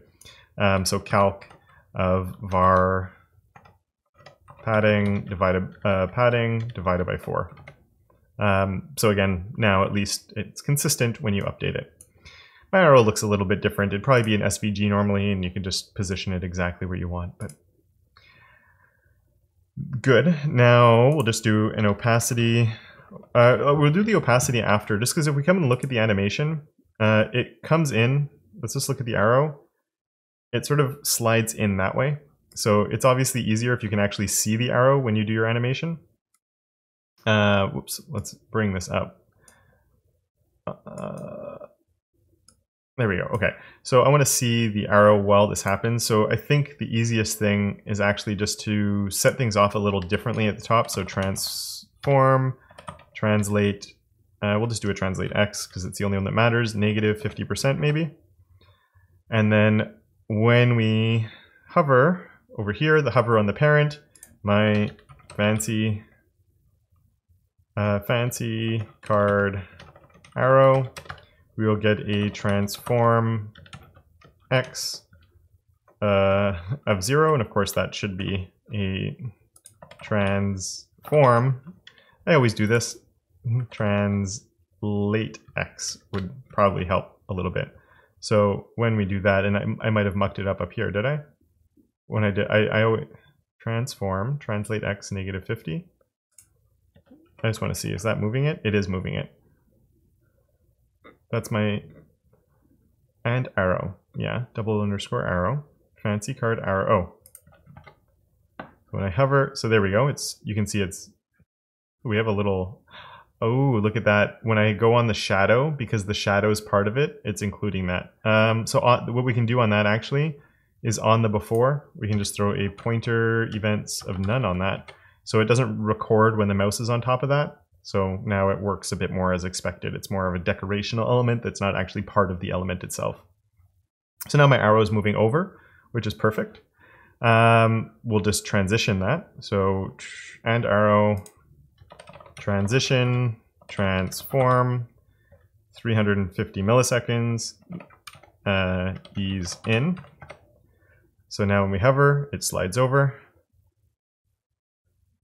Um, so calc of var padding divided uh, padding divided by four. Um, so again, now at least it's consistent when you update it. My arrow looks a little bit different. It'd probably be an SVG normally, and you can just position it exactly where you want. But good. Now we'll just do an opacity. Uh, we'll do the opacity after, just because if we come and look at the animation, uh, it comes in. Let's just look at the arrow. It sort of slides in that way. So it's obviously easier if you can actually see the arrow when you do your animation. Uh, whoops, let's bring this up. Uh, there we go. Okay, so I want to see the arrow while this happens. So I think the easiest thing is actually just to set things off a little differently at the top. So transform, translate, uh, we'll just do a translate x because it's the only one that matters, negative 50% maybe. And then when we hover over here, the hover on the parent, my fancy uh, fancy card arrow, we will get a transform x uh, of 0, and of course that should be a transform. I always do this. Translate x would probably help a little bit. So when we do that, and I, I might have mucked it up up here, did I? When I did, I, I always transform, translate x negative 50. I just want to see, is that moving it? It is moving it. That's my, and arrow. Yeah, double underscore arrow. Fancy card arrow. Oh. When I hover, so there we go. It's You can see it's, we have a little, oh, look at that. When I go on the shadow, because the shadow is part of it, it's including that. Um, so on, what we can do on that actually is on the before, we can just throw a pointer events of none on that. So it doesn't record when the mouse is on top of that. So now it works a bit more as expected. It's more of a decorational element that's not actually part of the element itself. So now my arrow is moving over, which is perfect. Um, we'll just transition that. So and arrow, transition, transform, 350 milliseconds, uh, ease in. So now when we hover, it slides over.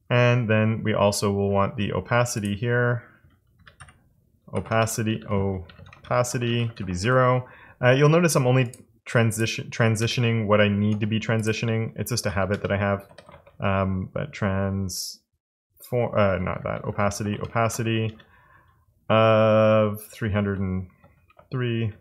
And then we also will want the opacity here. Opacity, opacity to be zero. Uh, you'll notice I'm only transition transitioning what I need to be transitioning. It's just a habit that I have. Um, but trans, for, uh, not that, opacity, opacity of 303,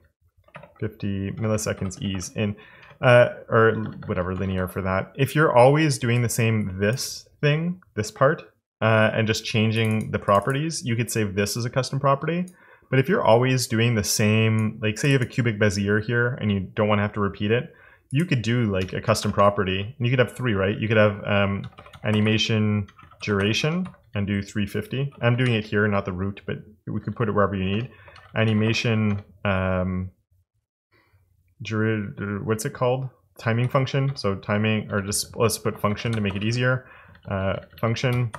50 milliseconds ease in, uh, or whatever linear for that. If you're always doing the same this thing, this part, uh, and just changing the properties, you could save this as a custom property. But if you're always doing the same, like say you have a cubic Bezier here and you don't want to have to repeat it, you could do like a custom property. And you could have three, right? You could have um, animation duration and do 350. I'm doing it here, not the root, but we could put it wherever you need. Animation, um, what's it called? Timing function. So timing, or just let's put function to make it easier uh, function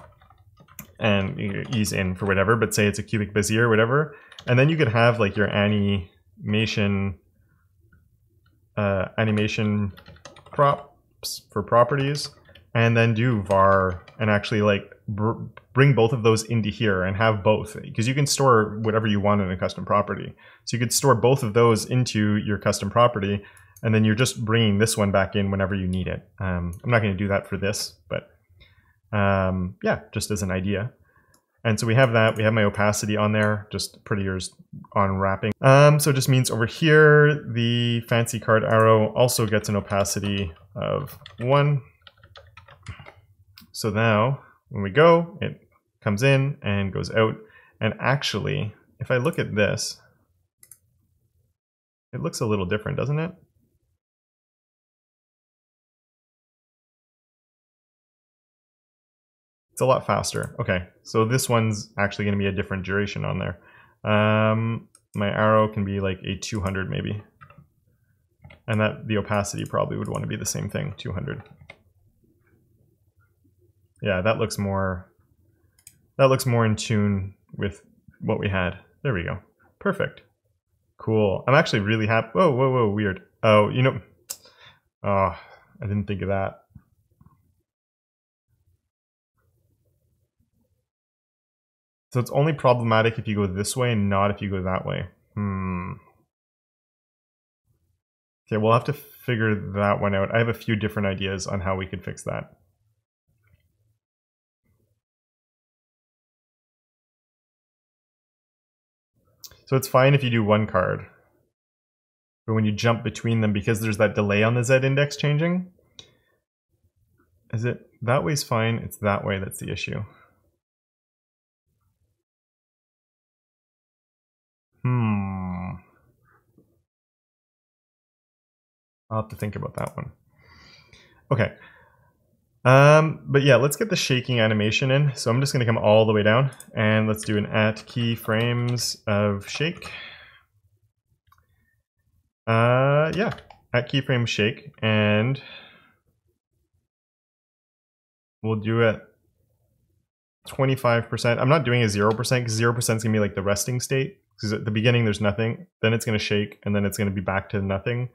and ease in for whatever, but say it's a cubic Bezier or whatever. And then you could have like your animation uh, animation props for properties and then do var and actually like br bring both of those into here and have both because you can store whatever you want in a custom property. So you could store both of those into your custom property and then you're just bringing this one back in whenever you need it. Um, I'm not going to do that for this, but um, yeah, just as an idea. And so we have that. We have my opacity on there, just prettier on wrapping. Um, so it just means over here, the fancy card arrow also gets an opacity of one. So now when we go, it comes in and goes out. And actually, if I look at this, it looks a little different, doesn't it? It's a lot faster. Okay, so this one's actually going to be a different duration on there. Um, my arrow can be like a 200 maybe. And that the opacity probably would want to be the same thing, 200. Yeah, that looks more that looks more in tune with what we had. There we go. Perfect. Cool. I'm actually really happy. Whoa, whoa, whoa, weird. Oh, you know, oh, I didn't think of that. So it's only problematic if you go this way and not if you go that way. Hmm. Okay, we'll have to figure that one out. I have a few different ideas on how we could fix that. So it's fine if you do one card. But when you jump between them, because there's that delay on the Z index changing, is it that way's fine, it's that way that's the issue. Hmm. I'll have to think about that one. Okay. Um, but yeah, let's get the shaking animation in. So I'm just going to come all the way down and let's do an at keyframes of shake. Uh, yeah, at keyframe shake and we'll do it 25%. I'm not doing a 0% because 0% is going to be like the resting state because at the beginning there's nothing, then it's going to shake and then it's going to be back to nothing.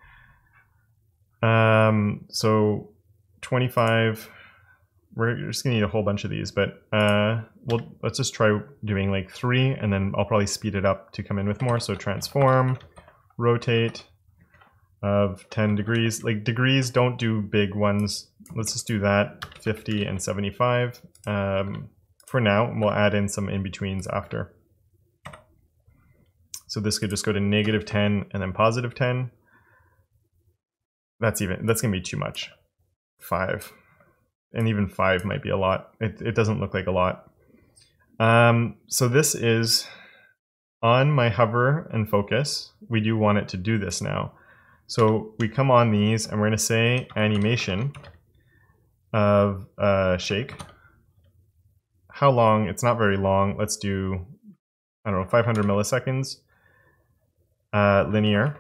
Um, so 25 we're just gonna need a whole bunch of these, but uh, we'll let's just try doing like three, and then I'll probably speed it up to come in with more. So transform, rotate of 10 degrees. Like degrees, don't do big ones. Let's just do that, 50 and 75 um, for now. And we'll add in some in-betweens after. So this could just go to negative 10 and then positive 10. That's even, that's gonna be too much. Five and even five might be a lot. It, it doesn't look like a lot. Um, so this is on my hover and focus. We do want it to do this now. So we come on these and we're going to say animation of uh, shake. How long? It's not very long. Let's do, I don't know, 500 milliseconds. Uh, linear.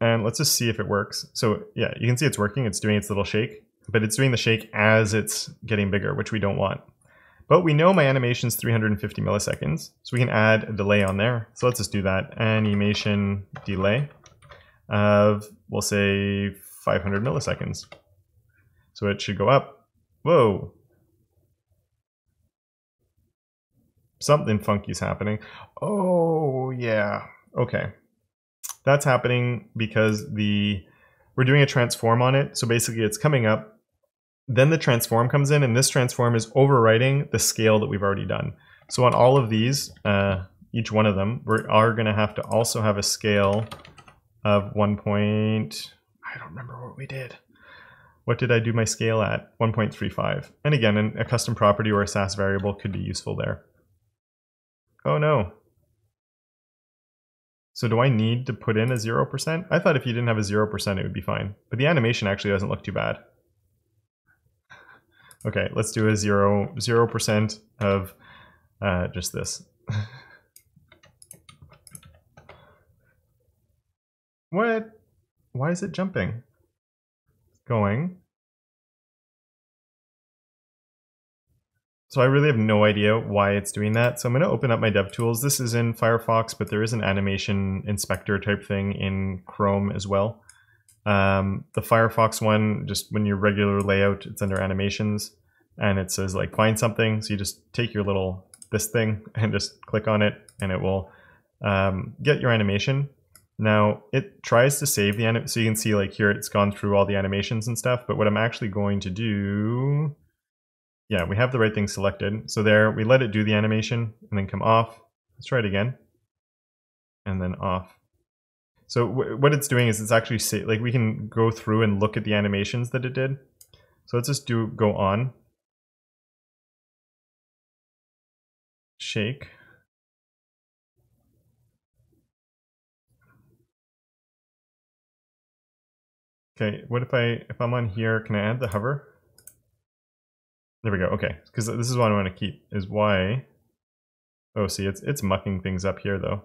And let's just see if it works. So yeah, you can see it's working. It's doing its little shake but it's doing the shake as it's getting bigger, which we don't want. But we know my animation is 350 milliseconds, so we can add a delay on there. So let's just do that. Animation delay of, we'll say 500 milliseconds. So it should go up. Whoa. Something funky is happening. Oh, yeah. Okay. That's happening because the we're doing a transform on it. So basically it's coming up then the transform comes in, and this transform is overwriting the scale that we've already done. So on all of these, uh, each one of them, we are going to have to also have a scale of 1 point, I don't remember what we did. What did I do my scale at? 1.35. And again, a custom property or a Sass variable could be useful there. Oh no. So do I need to put in a 0%? I thought if you didn't have a 0%, it would be fine. But the animation actually doesn't look too bad. Okay, let's do a zero zero percent of uh, just this. what? Why is it jumping? Going. So I really have no idea why it's doing that. So I'm going to open up my DevTools. This is in Firefox, but there is an animation inspector type thing in Chrome as well. Um, the Firefox one, just when your regular layout, it's under animations and it says like find something. So you just take your little this thing and just click on it and it will um, get your animation. Now it tries to save the anim so you can see like here it's gone through all the animations and stuff. But what I'm actually going to do, yeah, we have the right thing selected. So there we let it do the animation and then come off. Let's try it again and then off. So what it's doing is it's actually say, like we can go through and look at the animations that it did. So let's just do go on shake. Okay, what if I, if I'm on here, can I add the hover? There we go, okay. Because this is what I want to keep, is why, oh see, it's, it's mucking things up here though.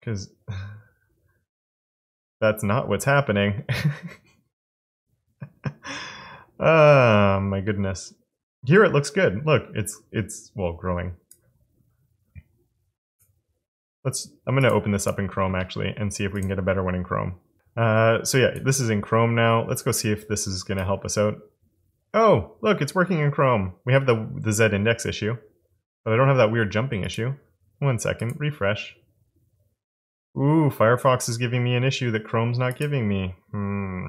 Because that's not what's happening. oh my goodness. Here it looks good. Look, it's it's well growing. Let's. I'm going to open this up in Chrome actually and see if we can get a better one in Chrome. Uh, so yeah, this is in Chrome now. Let's go see if this is going to help us out. Oh, look, it's working in Chrome. We have the the Z index issue, but I don't have that weird jumping issue. One second, refresh. Ooh, Firefox is giving me an issue that Chrome's not giving me. Hmm.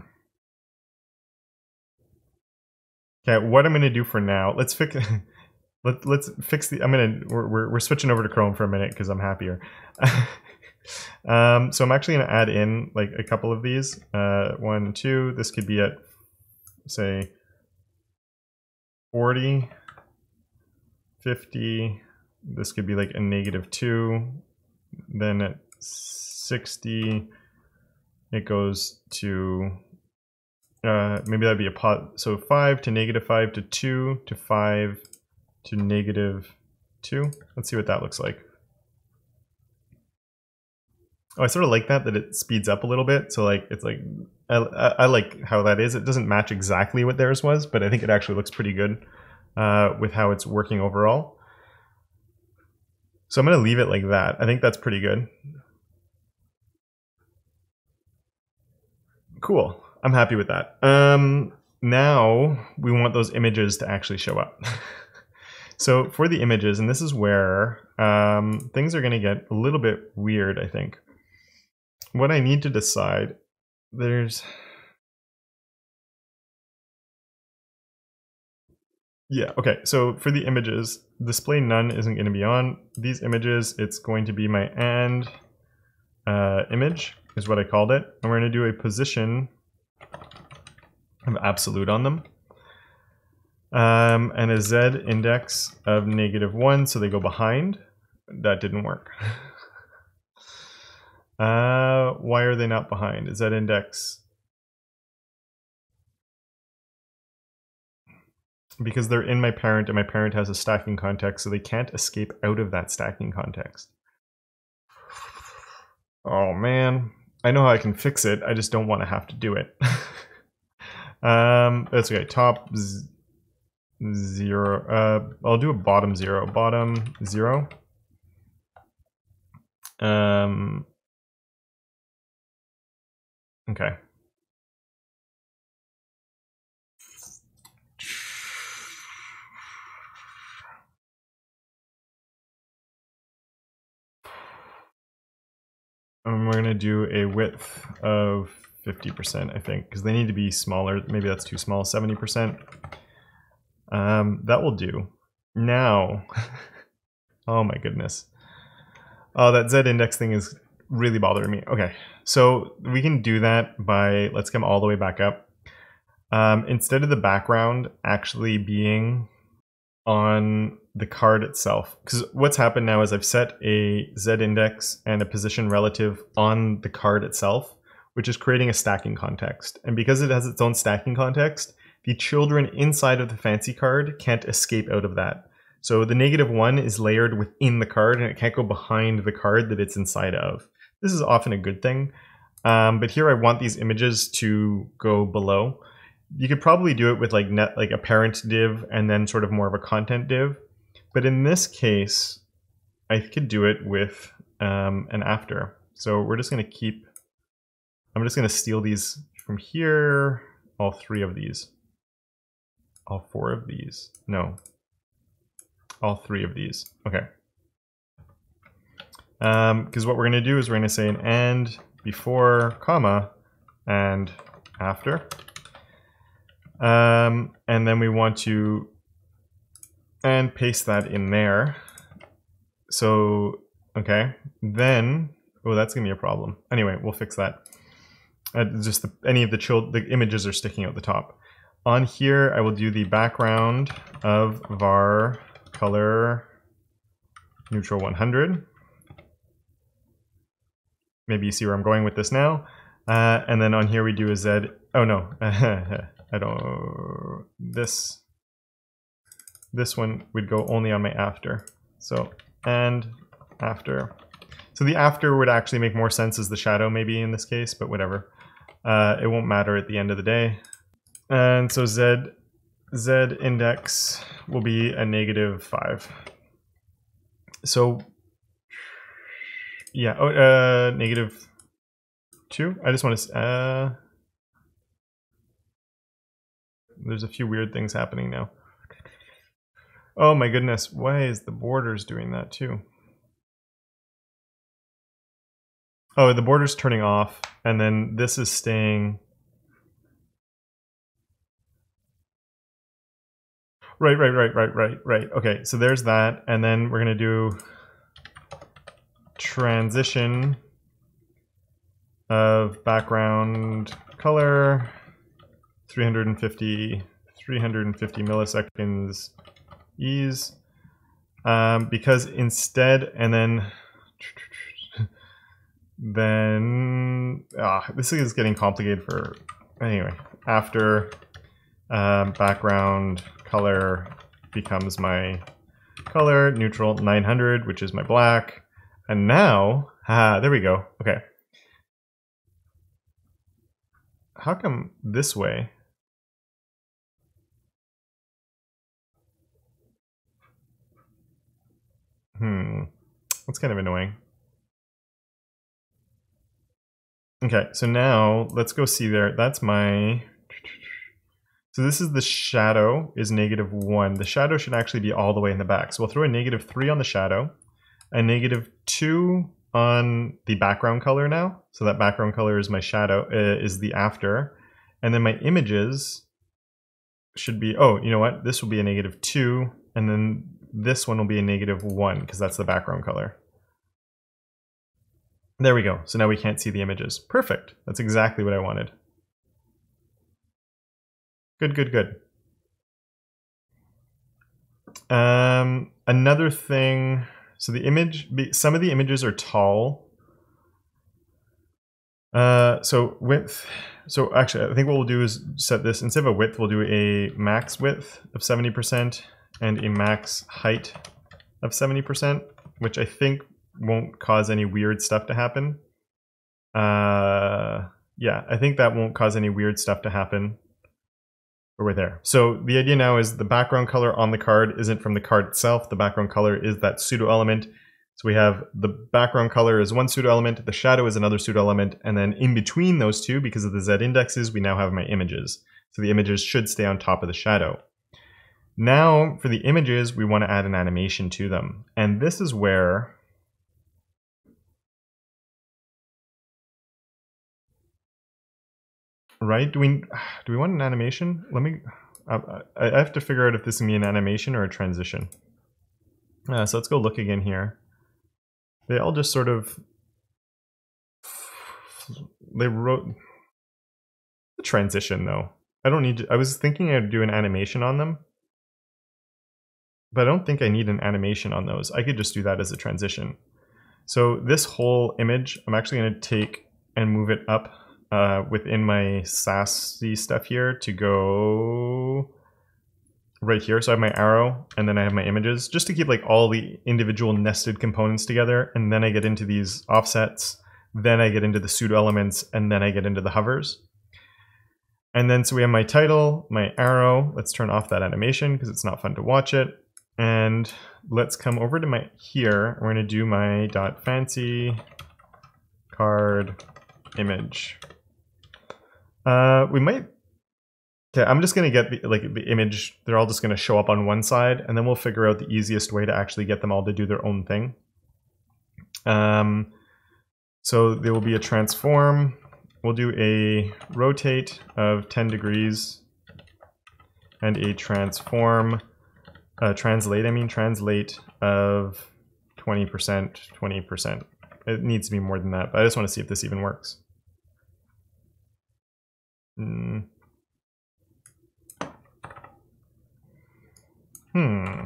Okay, what I'm going to do for now, let's fix let, let's fix the I'm going to we're, we're, switching over to Chrome for a minute cuz I'm happier. um, so I'm actually to add in like a couple of these. Uh, one and two. This could be at say 40 50 this could be like a negative 2 then at 60 it goes to uh, maybe that'd be a pot. So 5 to negative 5 to 2 to 5 to negative 2. Let's see what that looks like. Oh, I sort of like that, that it speeds up a little bit. So like, it's like, I, I like how that is. It doesn't match exactly what theirs was, but I think it actually looks pretty good uh, with how it's working overall. So I'm going to leave it like that. I think that's pretty good. Cool. I'm happy with that. Um, now we want those images to actually show up. so for the images, and this is where um, things are going to get a little bit weird, I think. What I need to decide, there's... Yeah, okay, so for the images, display none isn't going to be on. These images, it's going to be my and uh, image is what I called it. And we're going to do a position of absolute on them. Um, and a z index of negative 1, so they go behind. That didn't work. uh, why are they not behind? Is that index? Because they're in my parent, and my parent has a stacking context, so they can't escape out of that stacking context. Oh man, I know how I can fix it, I just don't want to have to do it. Um, that's okay. Top zero. Uh, I'll do a bottom zero. Bottom zero. Um. Okay. And we're going to do a width of 50%, I think, because they need to be smaller. Maybe that's too small, 70%. Um, that will do. Now, oh my goodness. Oh, that Z index thing is really bothering me. Okay, so we can do that by, let's come all the way back up. Um, instead of the background actually being on the card itself, because what's happened now is I've set a Z index and a position relative on the card itself which is creating a stacking context. And because it has its own stacking context, the children inside of the fancy card can't escape out of that. So the negative one is layered within the card and it can't go behind the card that it's inside of. This is often a good thing. Um, but here I want these images to go below. You could probably do it with like net like a parent div and then sort of more of a content div. But in this case, I could do it with um, an after. So we're just going to keep I'm just going to steal these from here, all three of these. All four of these. No. All three of these. Okay. Because um, what we're going to do is we're going to say an and before, comma, and after. Um, and then we want to and paste that in there. So, okay, then, oh, that's gonna be a problem. Anyway, we'll fix that. Uh, just the, any of the child, the images are sticking out the top. On here, I will do the background of var color neutral 100. Maybe you see where I'm going with this now. Uh, and then on here we do a Z. Oh no, I don't. This this one would go only on my after. So and after. So the after would actually make more sense as the shadow maybe in this case, but whatever. Uh, it won't matter at the end of the day. And so Z, Z index will be a negative 5. So, yeah, oh, uh, negative 2? I just want to, uh, there's a few weird things happening now. Oh my goodness, why is the borders doing that too? Oh, the border's turning off, and then this is staying Right, right, right, right, right, right. Okay, so there's that. And then we're to do transition of background color 350 350 milliseconds ease um, because instead and then then ah, this is getting complicated for anyway after um, background color becomes my color, neutral 900, which is my black. And now, ah, there we go. Okay. How come this way? Hmm, that's kind of annoying. Okay, so now let's go see there. That's my so this is the shadow is negative 1. The shadow should actually be all the way in the back. So we'll throw a negative 3 on the shadow, a negative 2 on the background color now. So that background color is my shadow, uh, is the after. And then my images should be, oh, you know what? This will be a negative 2, and then this one will be a negative 1, because that's the background color. There we go. So now we can't see the images. Perfect. That's exactly what I wanted. Good, good, good. Um, another thing, so the image, some of the images are tall. Uh, so width, so actually I think what we'll do is set this, instead of a width, we'll do a max width of 70% and a max height of 70%, which I think won't cause any weird stuff to happen. Uh, yeah, I think that won't cause any weird stuff to happen we're there. So the idea now is the background color on the card isn't from the card itself. The background color is that pseudo element. So we have the background color is one pseudo element, the shadow is another pseudo element, and then in between those two, because of the Z indexes, we now have my images. So the images should stay on top of the shadow. Now for the images, we want to add an animation to them. And this is where right? Do we do we want an animation? Let me. Uh, I have to figure out if this is gonna be an animation or a transition. Uh, so let's go look again here. They all just sort of they wrote the transition though. I don't need to, I was thinking I'd do an animation on them. But I don't think I need an animation on those. I could just do that as a transition. So this whole image, I'm actually going to take and move it up uh, within my Sassy stuff here to go right here. So I have my arrow and then I have my images just to keep like all the individual nested components together. And then I get into these offsets. Then I get into the pseudo elements and then I get into the hovers. And then so we have my title, my arrow. Let's turn off that animation because it's not fun to watch it. And let's come over to my here. We're going to do my dot fancy card image. Uh, we might. Okay, I'm just gonna get the, like the image. They're all just gonna show up on one side, and then we'll figure out the easiest way to actually get them all to do their own thing. Um, so there will be a transform. We'll do a rotate of 10 degrees and a transform, uh, translate, I mean translate of 20%, 20%. It needs to be more than that, but I just want to see if this even works. Mm. Hmm.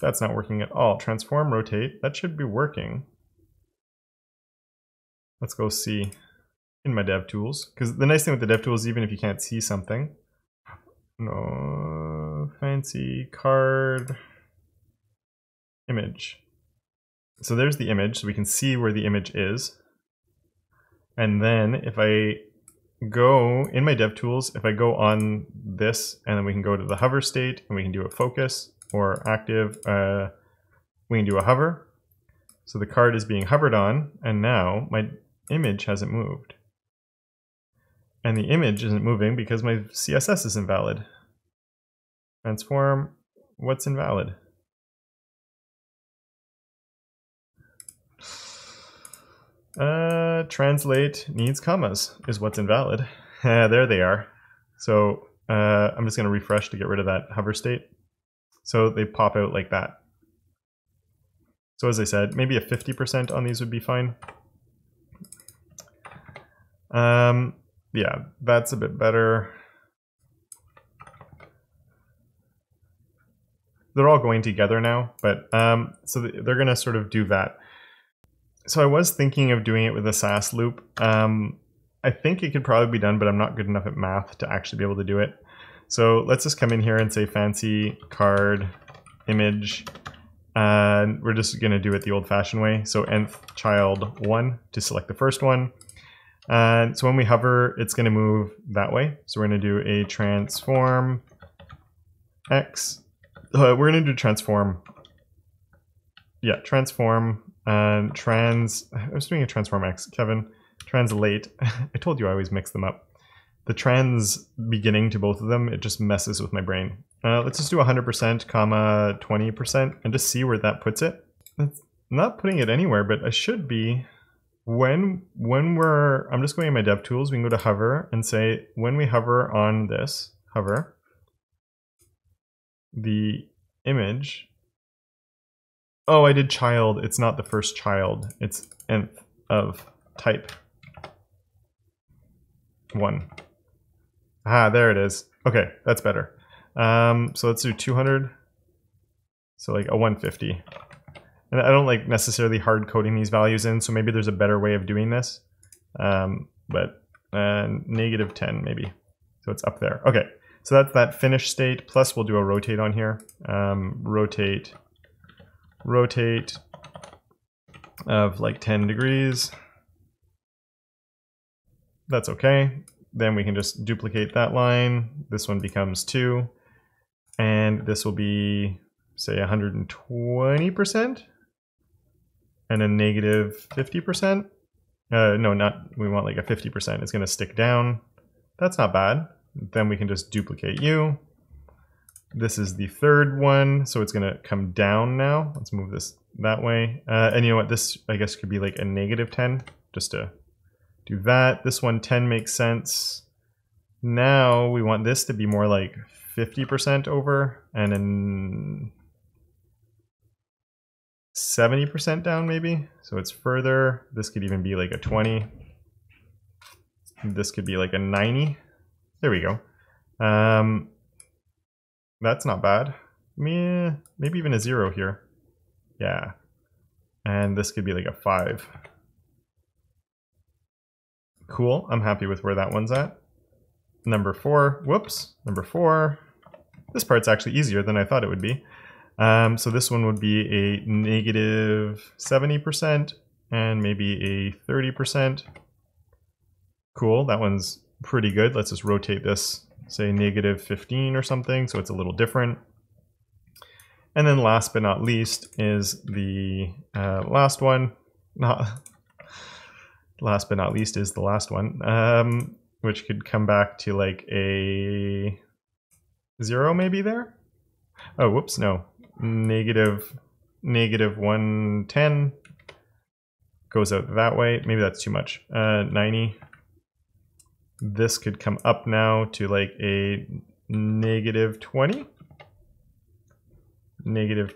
That's not working at all. Transform, rotate, that should be working. Let's go see in my dev tools. Because the nice thing with the dev tools, even if you can't see something, no fancy card image. So there's the image, so we can see where the image is. And then if I go in my dev tools, if I go on this and then we can go to the hover state and we can do a focus or active, uh, we can do a hover. So the card is being hovered on and now my image hasn't moved. And the image isn't moving because my CSS is invalid. Transform, what's invalid? Uh, translate needs commas is what's invalid. there they are. So uh, I'm just going to refresh to get rid of that hover state. So they pop out like that. So as I said, maybe a 50% on these would be fine. Um, yeah, that's a bit better. They're all going together now, but um, so they're going to sort of do that so I was thinking of doing it with a Sass loop. Um, I think it could probably be done, but I'm not good enough at math to actually be able to do it. So let's just come in here and say fancy card image. And we're just going to do it the old fashioned way. So nth child 1 to select the first one. And so when we hover, it's going to move that way. So we're going to do a transform x. Uh, we're going to do transform. Yeah, transform and trans, I was doing a transform X, Kevin, translate. I told you I always mix them up. The trans beginning to both of them, it just messes with my brain. Uh, let's just do 100%, comma 20%, and just see where that puts it. It's not putting it anywhere, but I should be. When when we're, I'm just going in my dev tools, we can go to hover and say, when we hover on this, hover, the image Oh, I did child. It's not the first child. It's nth of type. One. Ah, there it is. Okay, that's better. Um, so let's do 200. So like a 150. And I don't like necessarily hard coding these values in, so maybe there's a better way of doing this. Um, but uh, negative 10 maybe. So it's up there. Okay, so that's that finish state. Plus we'll do a rotate on here. Um, rotate rotate of like 10 degrees. That's okay. Then we can just duplicate that line. This one becomes 2. And this will be, say, 120%. And a negative 50%. Uh, no, not, we want like a 50%. It's going to stick down. That's not bad. Then we can just duplicate you. This is the third one, so it's going to come down now. Let's move this that way. Uh, and you know what? This, I guess, could be like a negative 10, just to do that. This one, 10 makes sense. Now we want this to be more like 50% over and then 70% down maybe. So it's further. This could even be like a 20. This could be like a 90. There we go. Um, that's not bad. Meh, maybe even a zero here. Yeah. And this could be like a five. Cool, I'm happy with where that one's at. Number four, whoops, number four. This part's actually easier than I thought it would be. Um, so this one would be a negative 70% and maybe a 30%. Cool, that one's pretty good. Let's just rotate this say negative 15 or something, so it's a little different. And then last but not least is the uh, last one. Not last but not least is the last one, um, which could come back to like a zero maybe there. Oh, whoops, no. Negative, negative 110 goes out that way. Maybe that's too much. Uh, 90. This could come up now to like a negative 20. Negative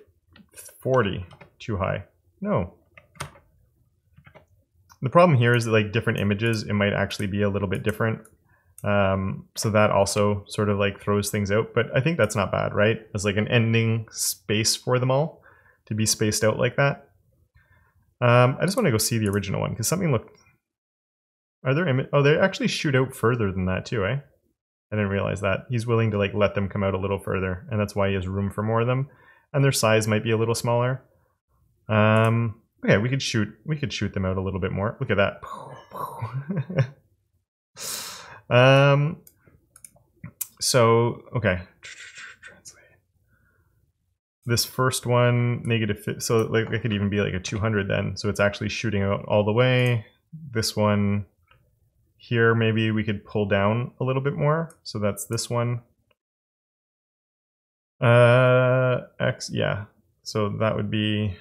40. Too high. No. The problem here is that like different images, it might actually be a little bit different. Um, so that also sort of like throws things out, but I think that's not bad, right? As like an ending space for them all to be spaced out like that. Um, I just want to go see the original one because something looked. Are there Im- oh they actually shoot out further than that too, eh? I didn't realize that. He's willing to like let them come out a little further, and that's why he has room for more of them. And their size might be a little smaller. Um, okay, we could shoot we could shoot them out a little bit more. Look at that. Um, so, okay. This first one, negative, so like it could even be like a 200 then. So it's actually shooting out all the way. This one here, maybe we could pull down a little bit more. So that's this one. Uh, X, yeah. So that would be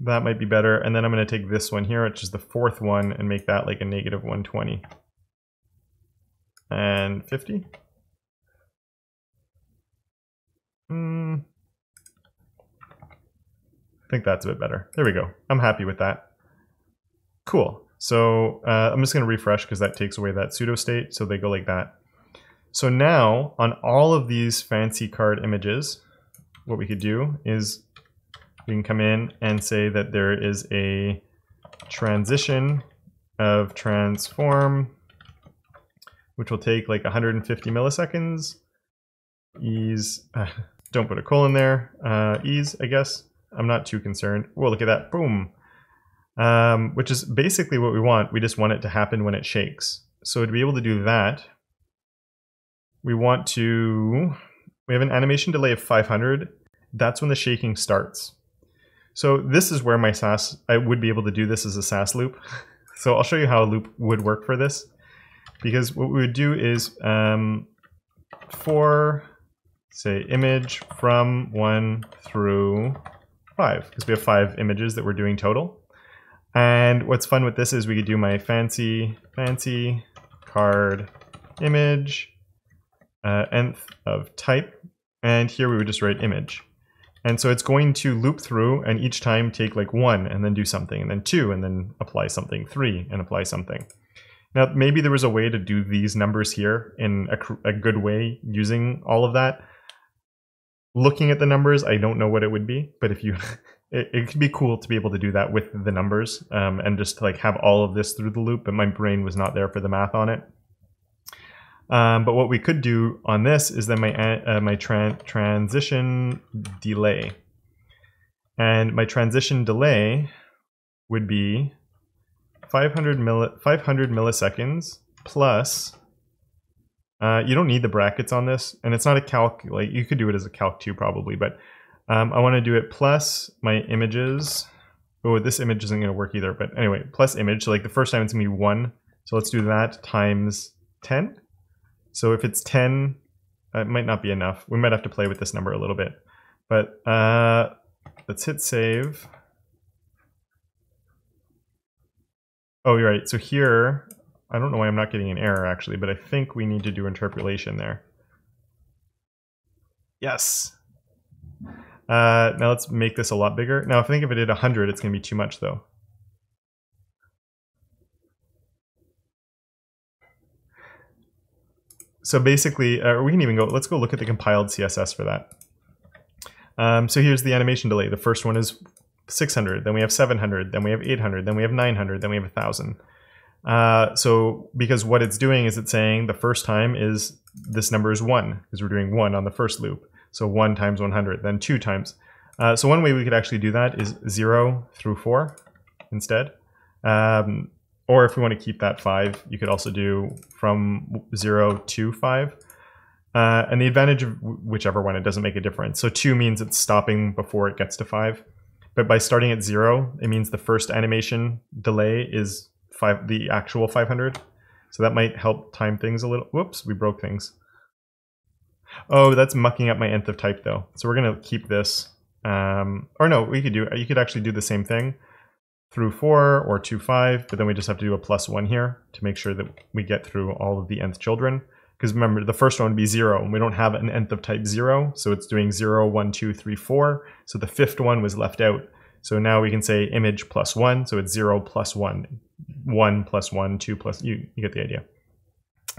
that might be better. And then I'm going to take this one here, which is the fourth one, and make that like a negative 120. And 50. Hmm. I think that's a bit better. There we go. I'm happy with that. Cool. So uh, I'm just going to refresh because that takes away that pseudo state. So they go like that. So now on all of these fancy card images, what we could do is we can come in and say that there is a transition of transform, which will take like 150 milliseconds. Ease, uh, don't put a colon there. Uh, ease, I guess. I'm not too concerned. Well, look at that. Boom. Um, which is basically what we want. We just want it to happen when it shakes. So to be able to do that, we want to, we have an animation delay of 500. That's when the shaking starts. So this is where my Sass, I would be able to do this as a Sass loop. So I'll show you how a loop would work for this. Because what we would do is um, for, say, image from 1 through 5, because we have 5 images that we're doing total. And what's fun with this is we could do my fancy, fancy card image, uh, nth of type, and here we would just write image. And so it's going to loop through and each time take like one and then do something, and then two, and then apply something, three, and apply something. Now, maybe there was a way to do these numbers here in a, a good way using all of that. Looking at the numbers, I don't know what it would be, but if you, it, it could be cool to be able to do that with the numbers um, and just like have all of this through the loop, but my brain was not there for the math on it. Um, but what we could do on this is then my, uh, my tra transition delay. And my transition delay would be 500, milli 500 milliseconds plus, uh, you don't need the brackets on this, and it's not a calc, like you could do it as a calc too probably, but um, I want to do it plus my images. Oh, this image isn't going to work either, but anyway, plus image, so like the first time it's going to be 1, so let's do that times 10. So if it's 10, it might not be enough. We might have to play with this number a little bit. But uh, let's hit save. Oh, you're right. So here, I don't know why I'm not getting an error actually, but I think we need to do interpolation there. Yes. Uh, now let's make this a lot bigger. Now, if I think if I did 100, it's going to be too much though. So basically, uh, we can even go, let's go look at the compiled CSS for that. Um, so here's the animation delay. The first one is 600, then we have 700, then we have 800, then we have 900, then we have 1000. Uh, so because what it's doing is it's saying the first time is this number is 1, because we're doing 1 on the first loop. So 1 times 100, then 2 times. Uh, so one way we could actually do that is 0 through 4 instead. Um, or if we want to keep that 5, you could also do from 0 to 5. Uh, and the advantage of whichever one, it doesn't make a difference. So 2 means it's stopping before it gets to 5. but by starting at zero, it means the first animation delay is five, the actual 500. So that might help time things a little. Whoops, we broke things. Oh, that's mucking up my nth of type though. So we're gonna keep this. Um, or no, we could do, you could actually do the same thing through four or two five, but then we just have to do a plus one here to make sure that we get through all of the nth children. Because remember, the first one would be zero, and we don't have an nth of type zero, so it's doing zero, one, two, three, four. So the fifth one was left out. So now we can say image plus one, so it's zero plus one, one plus one, two plus, you, you get the idea.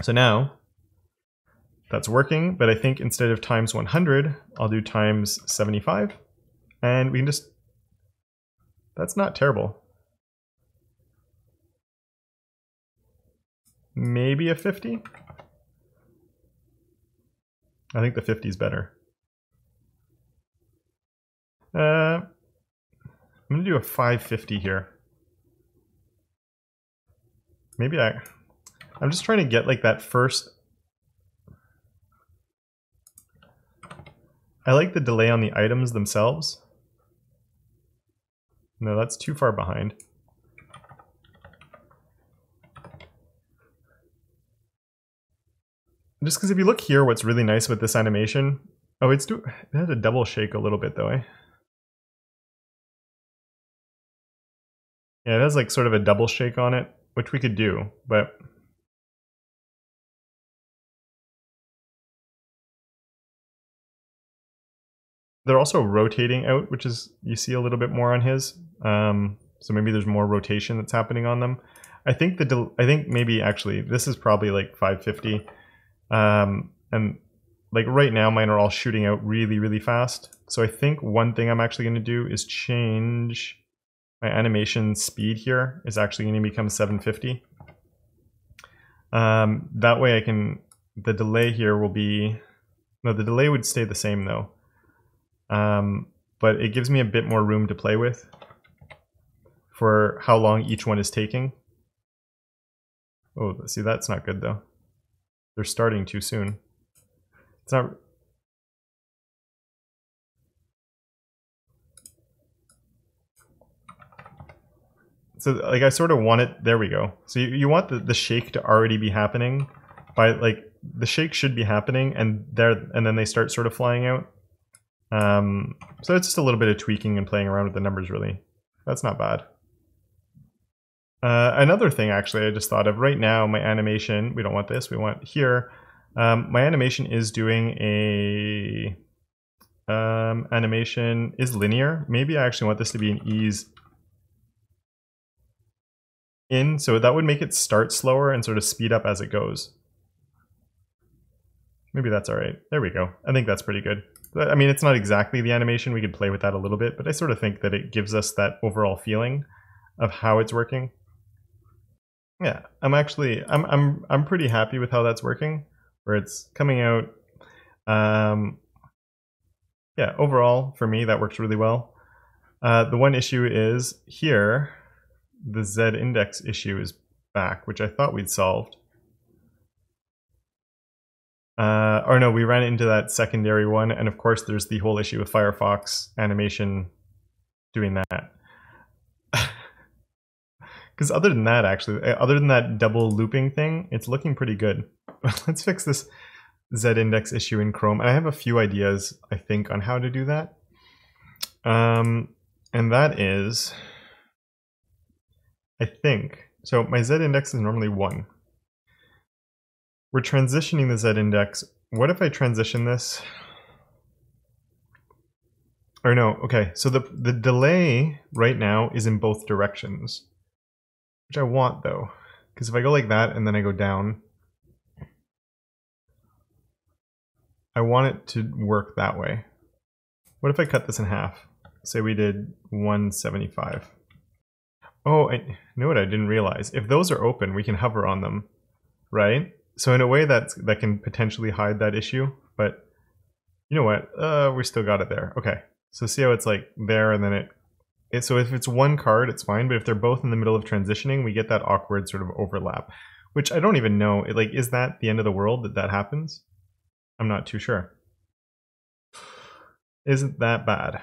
So now that's working, but I think instead of times 100, I'll do times 75, and we can just, that's not terrible. Maybe a 50? I think the 50 is better. Uh, I'm going to do a 550 here. Maybe I... I'm just trying to get like that first... I like the delay on the items themselves. No, that's too far behind. Just because if you look here, what's really nice with this animation... Oh, it's do it has a double shake a little bit though, eh? Yeah, it has like sort of a double shake on it, which we could do, but... They're also rotating out, which is, you see a little bit more on his. Um, so maybe there's more rotation that's happening on them. I think the, I think maybe actually, this is probably like 550. Um, and like right now, mine are all shooting out really, really fast. So I think one thing I'm actually going to do is change my animation speed here is actually going to become 750. Um, that way I can, the delay here will be, no, the delay would stay the same though. Um, but it gives me a bit more room to play with for how long each one is taking. Oh, see, that's not good though. They're starting too soon. It's not... So like I sort of want it, there we go. So you, you want the, the shake to already be happening by like, the shake should be happening and there, and then they start sort of flying out. Um, so it's just a little bit of tweaking and playing around with the numbers really. That's not bad. Uh, another thing, actually, I just thought of right now, my animation, we don't want this, we want here. Um, my animation is doing a um, animation is linear. Maybe I actually want this to be an ease in, so that would make it start slower and sort of speed up as it goes. Maybe that's all right. There we go. I think that's pretty good. I mean, it's not exactly the animation. We could play with that a little bit, but I sort of think that it gives us that overall feeling of how it's working. Yeah, I'm actually I'm I'm I'm pretty happy with how that's working. Where it's coming out. Um, yeah, overall for me that works really well. Uh, the one issue is here, the Z index issue is back, which I thought we'd solved. Uh, or no, we ran into that secondary one, and of course there's the whole issue with Firefox animation doing that. Because other than that, actually, eh, other than that double looping thing, it's looking pretty good. Let's fix this z-index issue in Chrome. And I have a few ideas, I think, on how to do that. Um, and that is, I think, so my z-index is normally 1. We're transitioning the z-index. What if I transition this? Or no, okay, so the, the delay right now is in both directions. Which I want though. Because if I go like that and then I go down, I want it to work that way. What if I cut this in half? Say we did 175. Oh, I know what I didn't realize. If those are open, we can hover on them, right? So in a way that's, that can potentially hide that issue, but you know what? Uh, we still got it there. Okay. So see how it's like there and then it it, so if it's one card, it's fine. But if they're both in the middle of transitioning, we get that awkward sort of overlap, which I don't even know. It, like, is that the end of the world that that happens? I'm not too sure. Isn't that bad?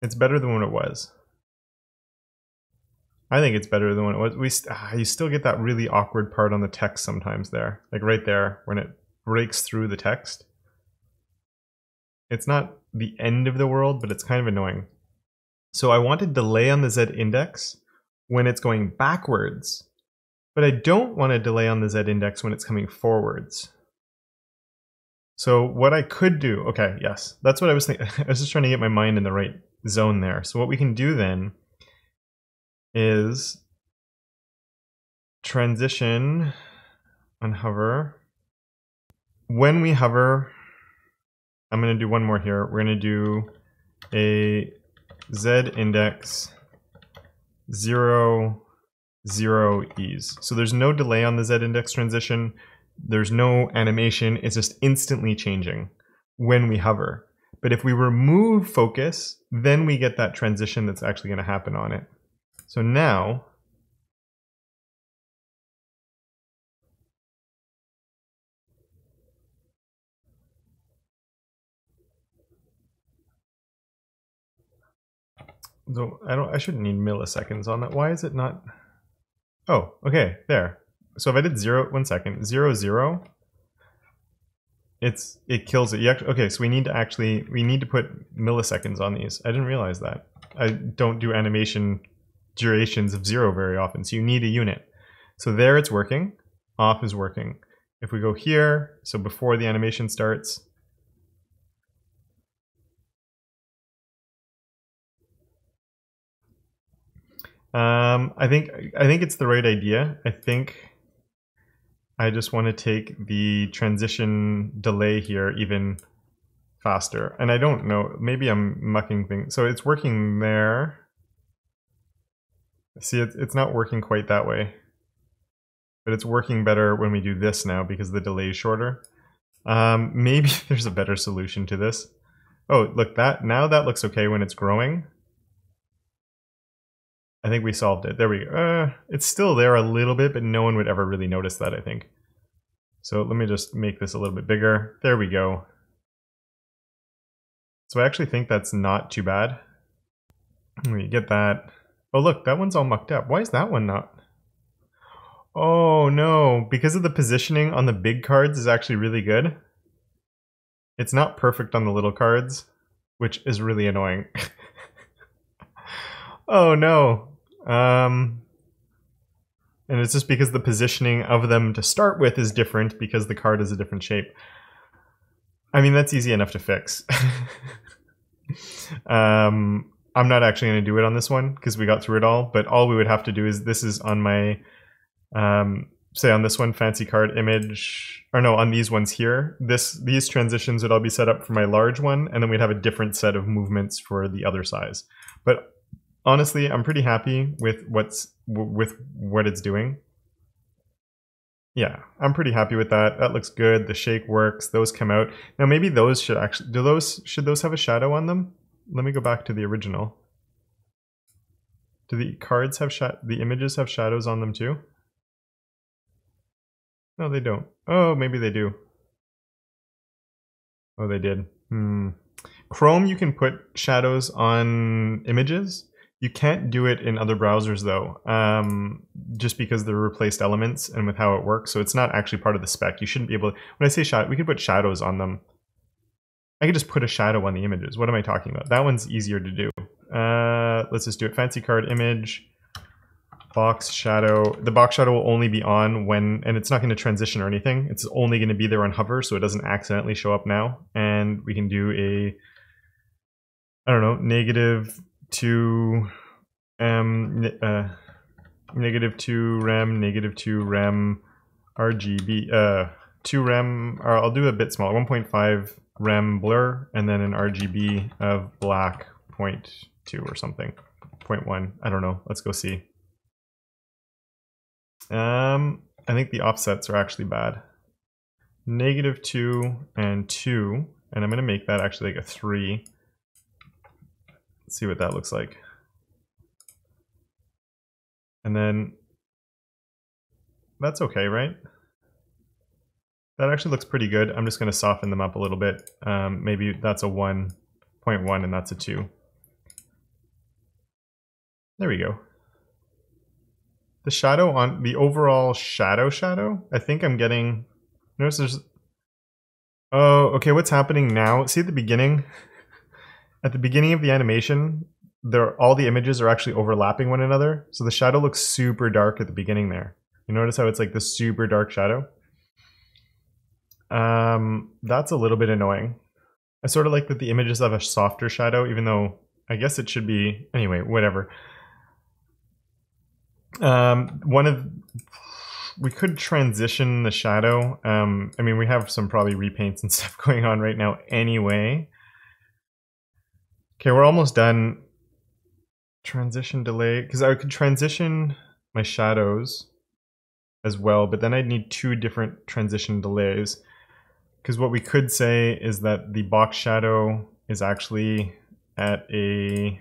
It's better than what it was. I think it's better than what it was. We st ah, you still get that really awkward part on the text sometimes there, like right there when it breaks through the text. It's not the end of the world, but it's kind of annoying. So I want to delay on the Z index when it's going backwards, but I don't want to delay on the Z index when it's coming forwards. So what I could do, okay, yes, that's what I was thinking. I was just trying to get my mind in the right zone there. So what we can do then is transition on hover. When we hover, I'm going to do one more here. We're going to do a z index 0, 0 ease. So there's no delay on the z index transition. There's no animation. It's just instantly changing when we hover. But if we remove focus, then we get that transition that's actually going to happen on it. So now, so I don't, I shouldn't need milliseconds on that. Why is it not? Oh, okay, there. So if I did zero, one second, zero, zero, it's it kills it. You actually, okay, so we need to actually we need to put milliseconds on these. I didn't realize that. I don't do animation durations of zero very often, so you need a unit. So there it's working. Off is working. If we go here, so before the animation starts, um, I think I think it's the right idea. I think I just want to take the transition delay here even faster. And I don't know, maybe I'm mucking things. So it's working there. See, it's, it's not working quite that way. But it's working better when we do this now because the delay is shorter. Um, maybe there's a better solution to this. Oh, look, that now that looks okay when it's growing. I think we solved it. There we go. Uh, it's still there a little bit, but no one would ever really notice that, I think. So let me just make this a little bit bigger. There we go. So I actually think that's not too bad. We get that. Oh look, that one's all mucked up. Why is that one not? Oh no, because of the positioning on the big cards is actually really good. It's not perfect on the little cards, which is really annoying. oh no. Um, and it's just because the positioning of them to start with is different because the card is a different shape. I mean, that's easy enough to fix. um, I'm not actually going to do it on this one because we got through it all, but all we would have to do is this is on my, um, say on this one, fancy card image, or no, on these ones here, this these transitions would all be set up for my large one, and then we'd have a different set of movements for the other size. But honestly, I'm pretty happy with what's with what it's doing. Yeah, I'm pretty happy with that. That looks good. The shake works. Those come out. Now maybe those should actually do those should those have a shadow on them? Let me go back to the original. Do the cards have the images have shadows on them too? No, they don't. Oh, maybe they do. Oh, they did. Hmm. Chrome, you can put shadows on images. You can't do it in other browsers though, um, just because they're replaced elements and with how it works. So it's not actually part of the spec. You shouldn't be able to, when I say shadow, we could put shadows on them. I could just put a shadow on the images. What am I talking about? That one's easier to do. Uh, let's just do it. Fancy card image, box shadow. The box shadow will only be on when, and it's not going to transition or anything. It's only going to be there on hover, so it doesn't accidentally show up now. And we can do a, I don't know, negative 2 m uh, negative 2 rem negative 2 rem rgb uh 2 rem or i'll do a bit smaller 1.5 rem blur and then an rgb of black 0.2 or something. 0.1 i don't know. Let's go see um i think the offsets are actually bad. Negative 2 and 2 and i'm going to make that actually like a 3 Let's see what that looks like. And then that's okay, right? That actually looks pretty good. I'm just going to soften them up a little bit. Um, maybe that's a 1.1 and that's a 2. There we go. The shadow on the overall shadow shadow, I think I'm getting, notice there's, oh, okay, what's happening now? See at the beginning, at the beginning of the animation, there all the images are actually overlapping one another. So the shadow looks super dark at the beginning there. You notice how it's like the super dark shadow? Um, that's a little bit annoying. I sort of like that the images have a softer shadow, even though I guess it should be, anyway, whatever. Um, one of, we could transition the shadow. Um, I mean, we have some probably repaints and stuff going on right now anyway. Okay, we're almost done. Transition delay, because I could transition my shadows as well, but then I'd need two different transition delays. Because what we could say is that the box shadow is actually at a,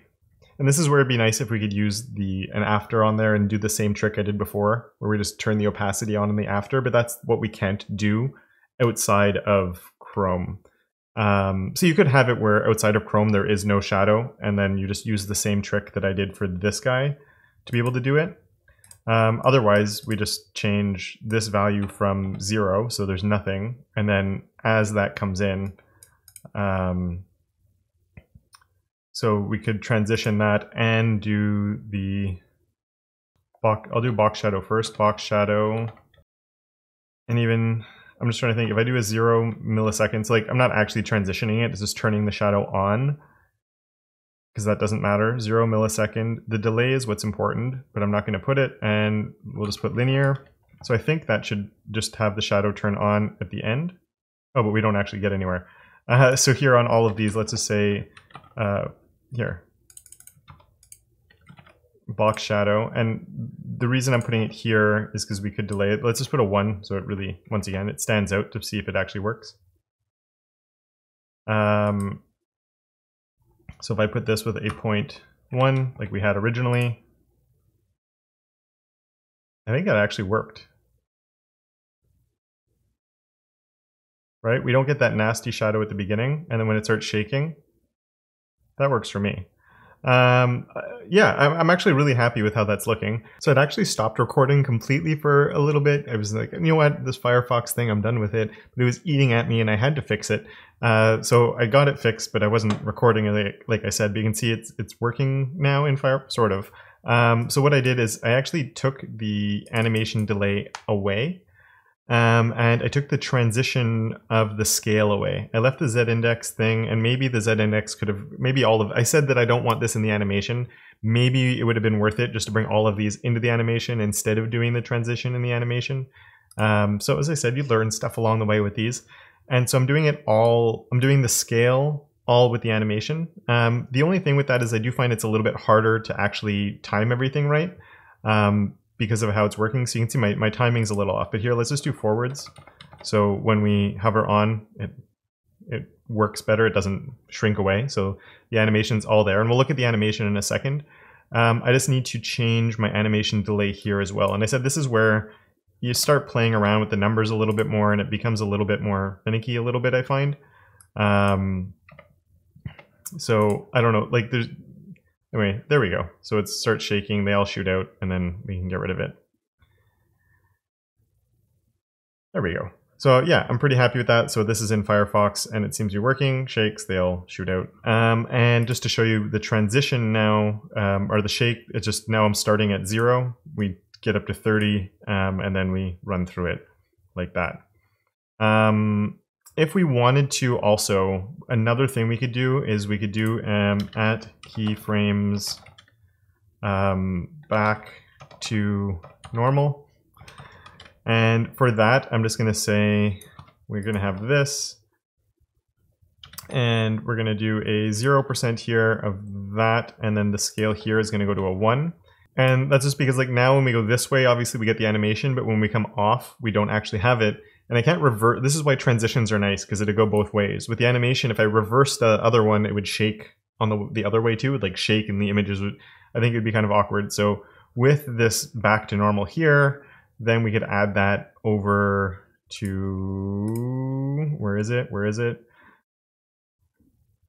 and this is where it'd be nice if we could use the an after on there and do the same trick I did before, where we just turn the opacity on in the after, but that's what we can't do outside of Chrome. Um, so you could have it where outside of Chrome there is no shadow, and then you just use the same trick that I did for this guy to be able to do it. Um, otherwise, we just change this value from zero, so there's nothing, and then as that comes in, um, so we could transition that and do the box. I'll do box shadow first, box shadow, and even I'm just trying to think if I do a zero milliseconds, like I'm not actually transitioning it, it's just turning the shadow on because that doesn't matter. Zero millisecond. The delay is what's important, but I'm not going to put it and we'll just put linear. So I think that should just have the shadow turn on at the end. Oh, but we don't actually get anywhere. Uh, so here on all of these, let's just say, uh, here, box shadow. And the reason I'm putting it here is because we could delay it. Let's just put a one. So it really, once again, it stands out to see if it actually works. Um, so if I put this with a point one, like we had originally, I think that actually worked. Right? We don't get that nasty shadow at the beginning, and then when it starts shaking, that works for me. Um, uh, yeah, I'm, actually really happy with how that's looking. So it actually stopped recording completely for a little bit. I was like, you know what, this Firefox thing, I'm done with it. But it was eating at me and I had to fix it. Uh, so I got it fixed, but I wasn't recording it like I said. But you can see it's it's working now in Fire, sort of. Um, so what I did is I actually took the animation delay away um, and I took the transition of the scale away. I left the Z index thing, and maybe the Z index could have, maybe all of, I said that I don't want this in the animation. Maybe it would have been worth it just to bring all of these into the animation instead of doing the transition in the animation. Um, so as I said, you learn stuff along the way with these. And so I'm doing it all, I'm doing the scale all with the animation. Um, the only thing with that is I do find it's a little bit harder to actually time everything right. Um, because of how it's working. So you can see my, my timing's a little off. But here, let's just do forwards. So when we hover on, it, it works better. It doesn't shrink away. So the animation's all there. And we'll look at the animation in a second. Um, I just need to change my animation delay here as well. And I said this is where you start playing around with the numbers a little bit more and it becomes a little bit more finicky a little bit, I find. Um, so I don't know, like there's Anyway, there we go. So it starts shaking, they all shoot out, and then we can get rid of it. There we go. So yeah, I'm pretty happy with that. So this is in Firefox and it seems to be working. Shakes, they all shoot out. Um, and just to show you the transition now, um, or the shake, it's just now I'm starting at zero. We get up to 30 um, and then we run through it like that. If we wanted to also, another thing we could do is we could do um, at keyframes um, back to normal. And for that, I'm just going to say we're going to have this. And we're going to do a 0% here of that. And then the scale here is going to go to a 1. And that's just because like now when we go this way, obviously we get the animation, but when we come off, we don't actually have it. And I can't revert. This is why transitions are nice because it'd go both ways. With the animation, if I reverse the other one, it would shake on the the other way too. It would like shake, and the images would. I think it would be kind of awkward. So with this back to normal here, then we could add that over to where is it? Where is it?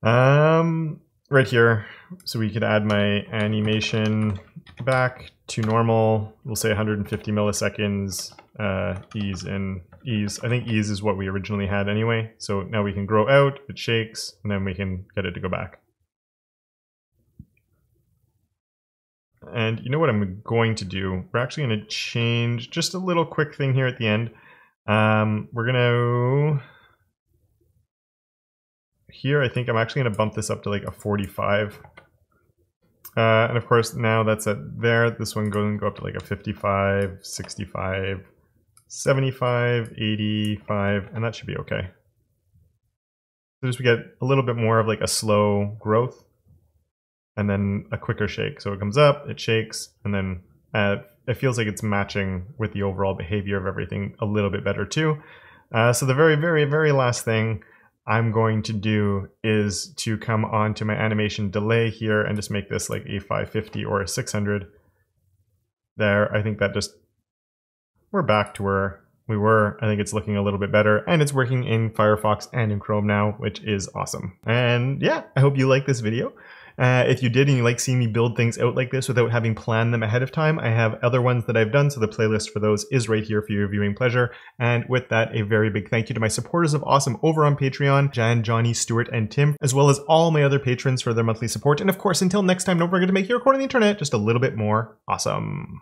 Um, right here. So we could add my animation back to normal. We'll say 150 milliseconds uh, ease and ease. I think ease is what we originally had anyway. So now we can grow out, it shakes, and then we can get it to go back. And you know what I'm going to do? We're actually going to change just a little quick thing here at the end. Um, we're going to... Here, I think I'm actually going to bump this up to like a 45. Uh, and of course, now that's at there. This one going to go up to like a 55, 65, 75, 85, and that should be okay. So just we get a little bit more of like a slow growth and then a quicker shake. So it comes up, it shakes, and then uh, it feels like it's matching with the overall behavior of everything a little bit better too. Uh, so the very, very, very last thing I'm going to do is to come on to my animation delay here and just make this like a 550 or a 600 there. I think that just, we're back to where we were. I think it's looking a little bit better and it's working in Firefox and in Chrome now, which is awesome. And yeah, I hope you like this video. Uh, if you did and you like seeing me build things out like this without having planned them ahead of time, I have other ones that I've done, so the playlist for those is right here for your viewing pleasure. And with that, a very big thank you to my supporters of Awesome over on Patreon, Jan, Johnny, Stuart, and Tim, as well as all my other patrons for their monthly support. And of course, until next time, don't forget to make your recording on the internet just a little bit more awesome.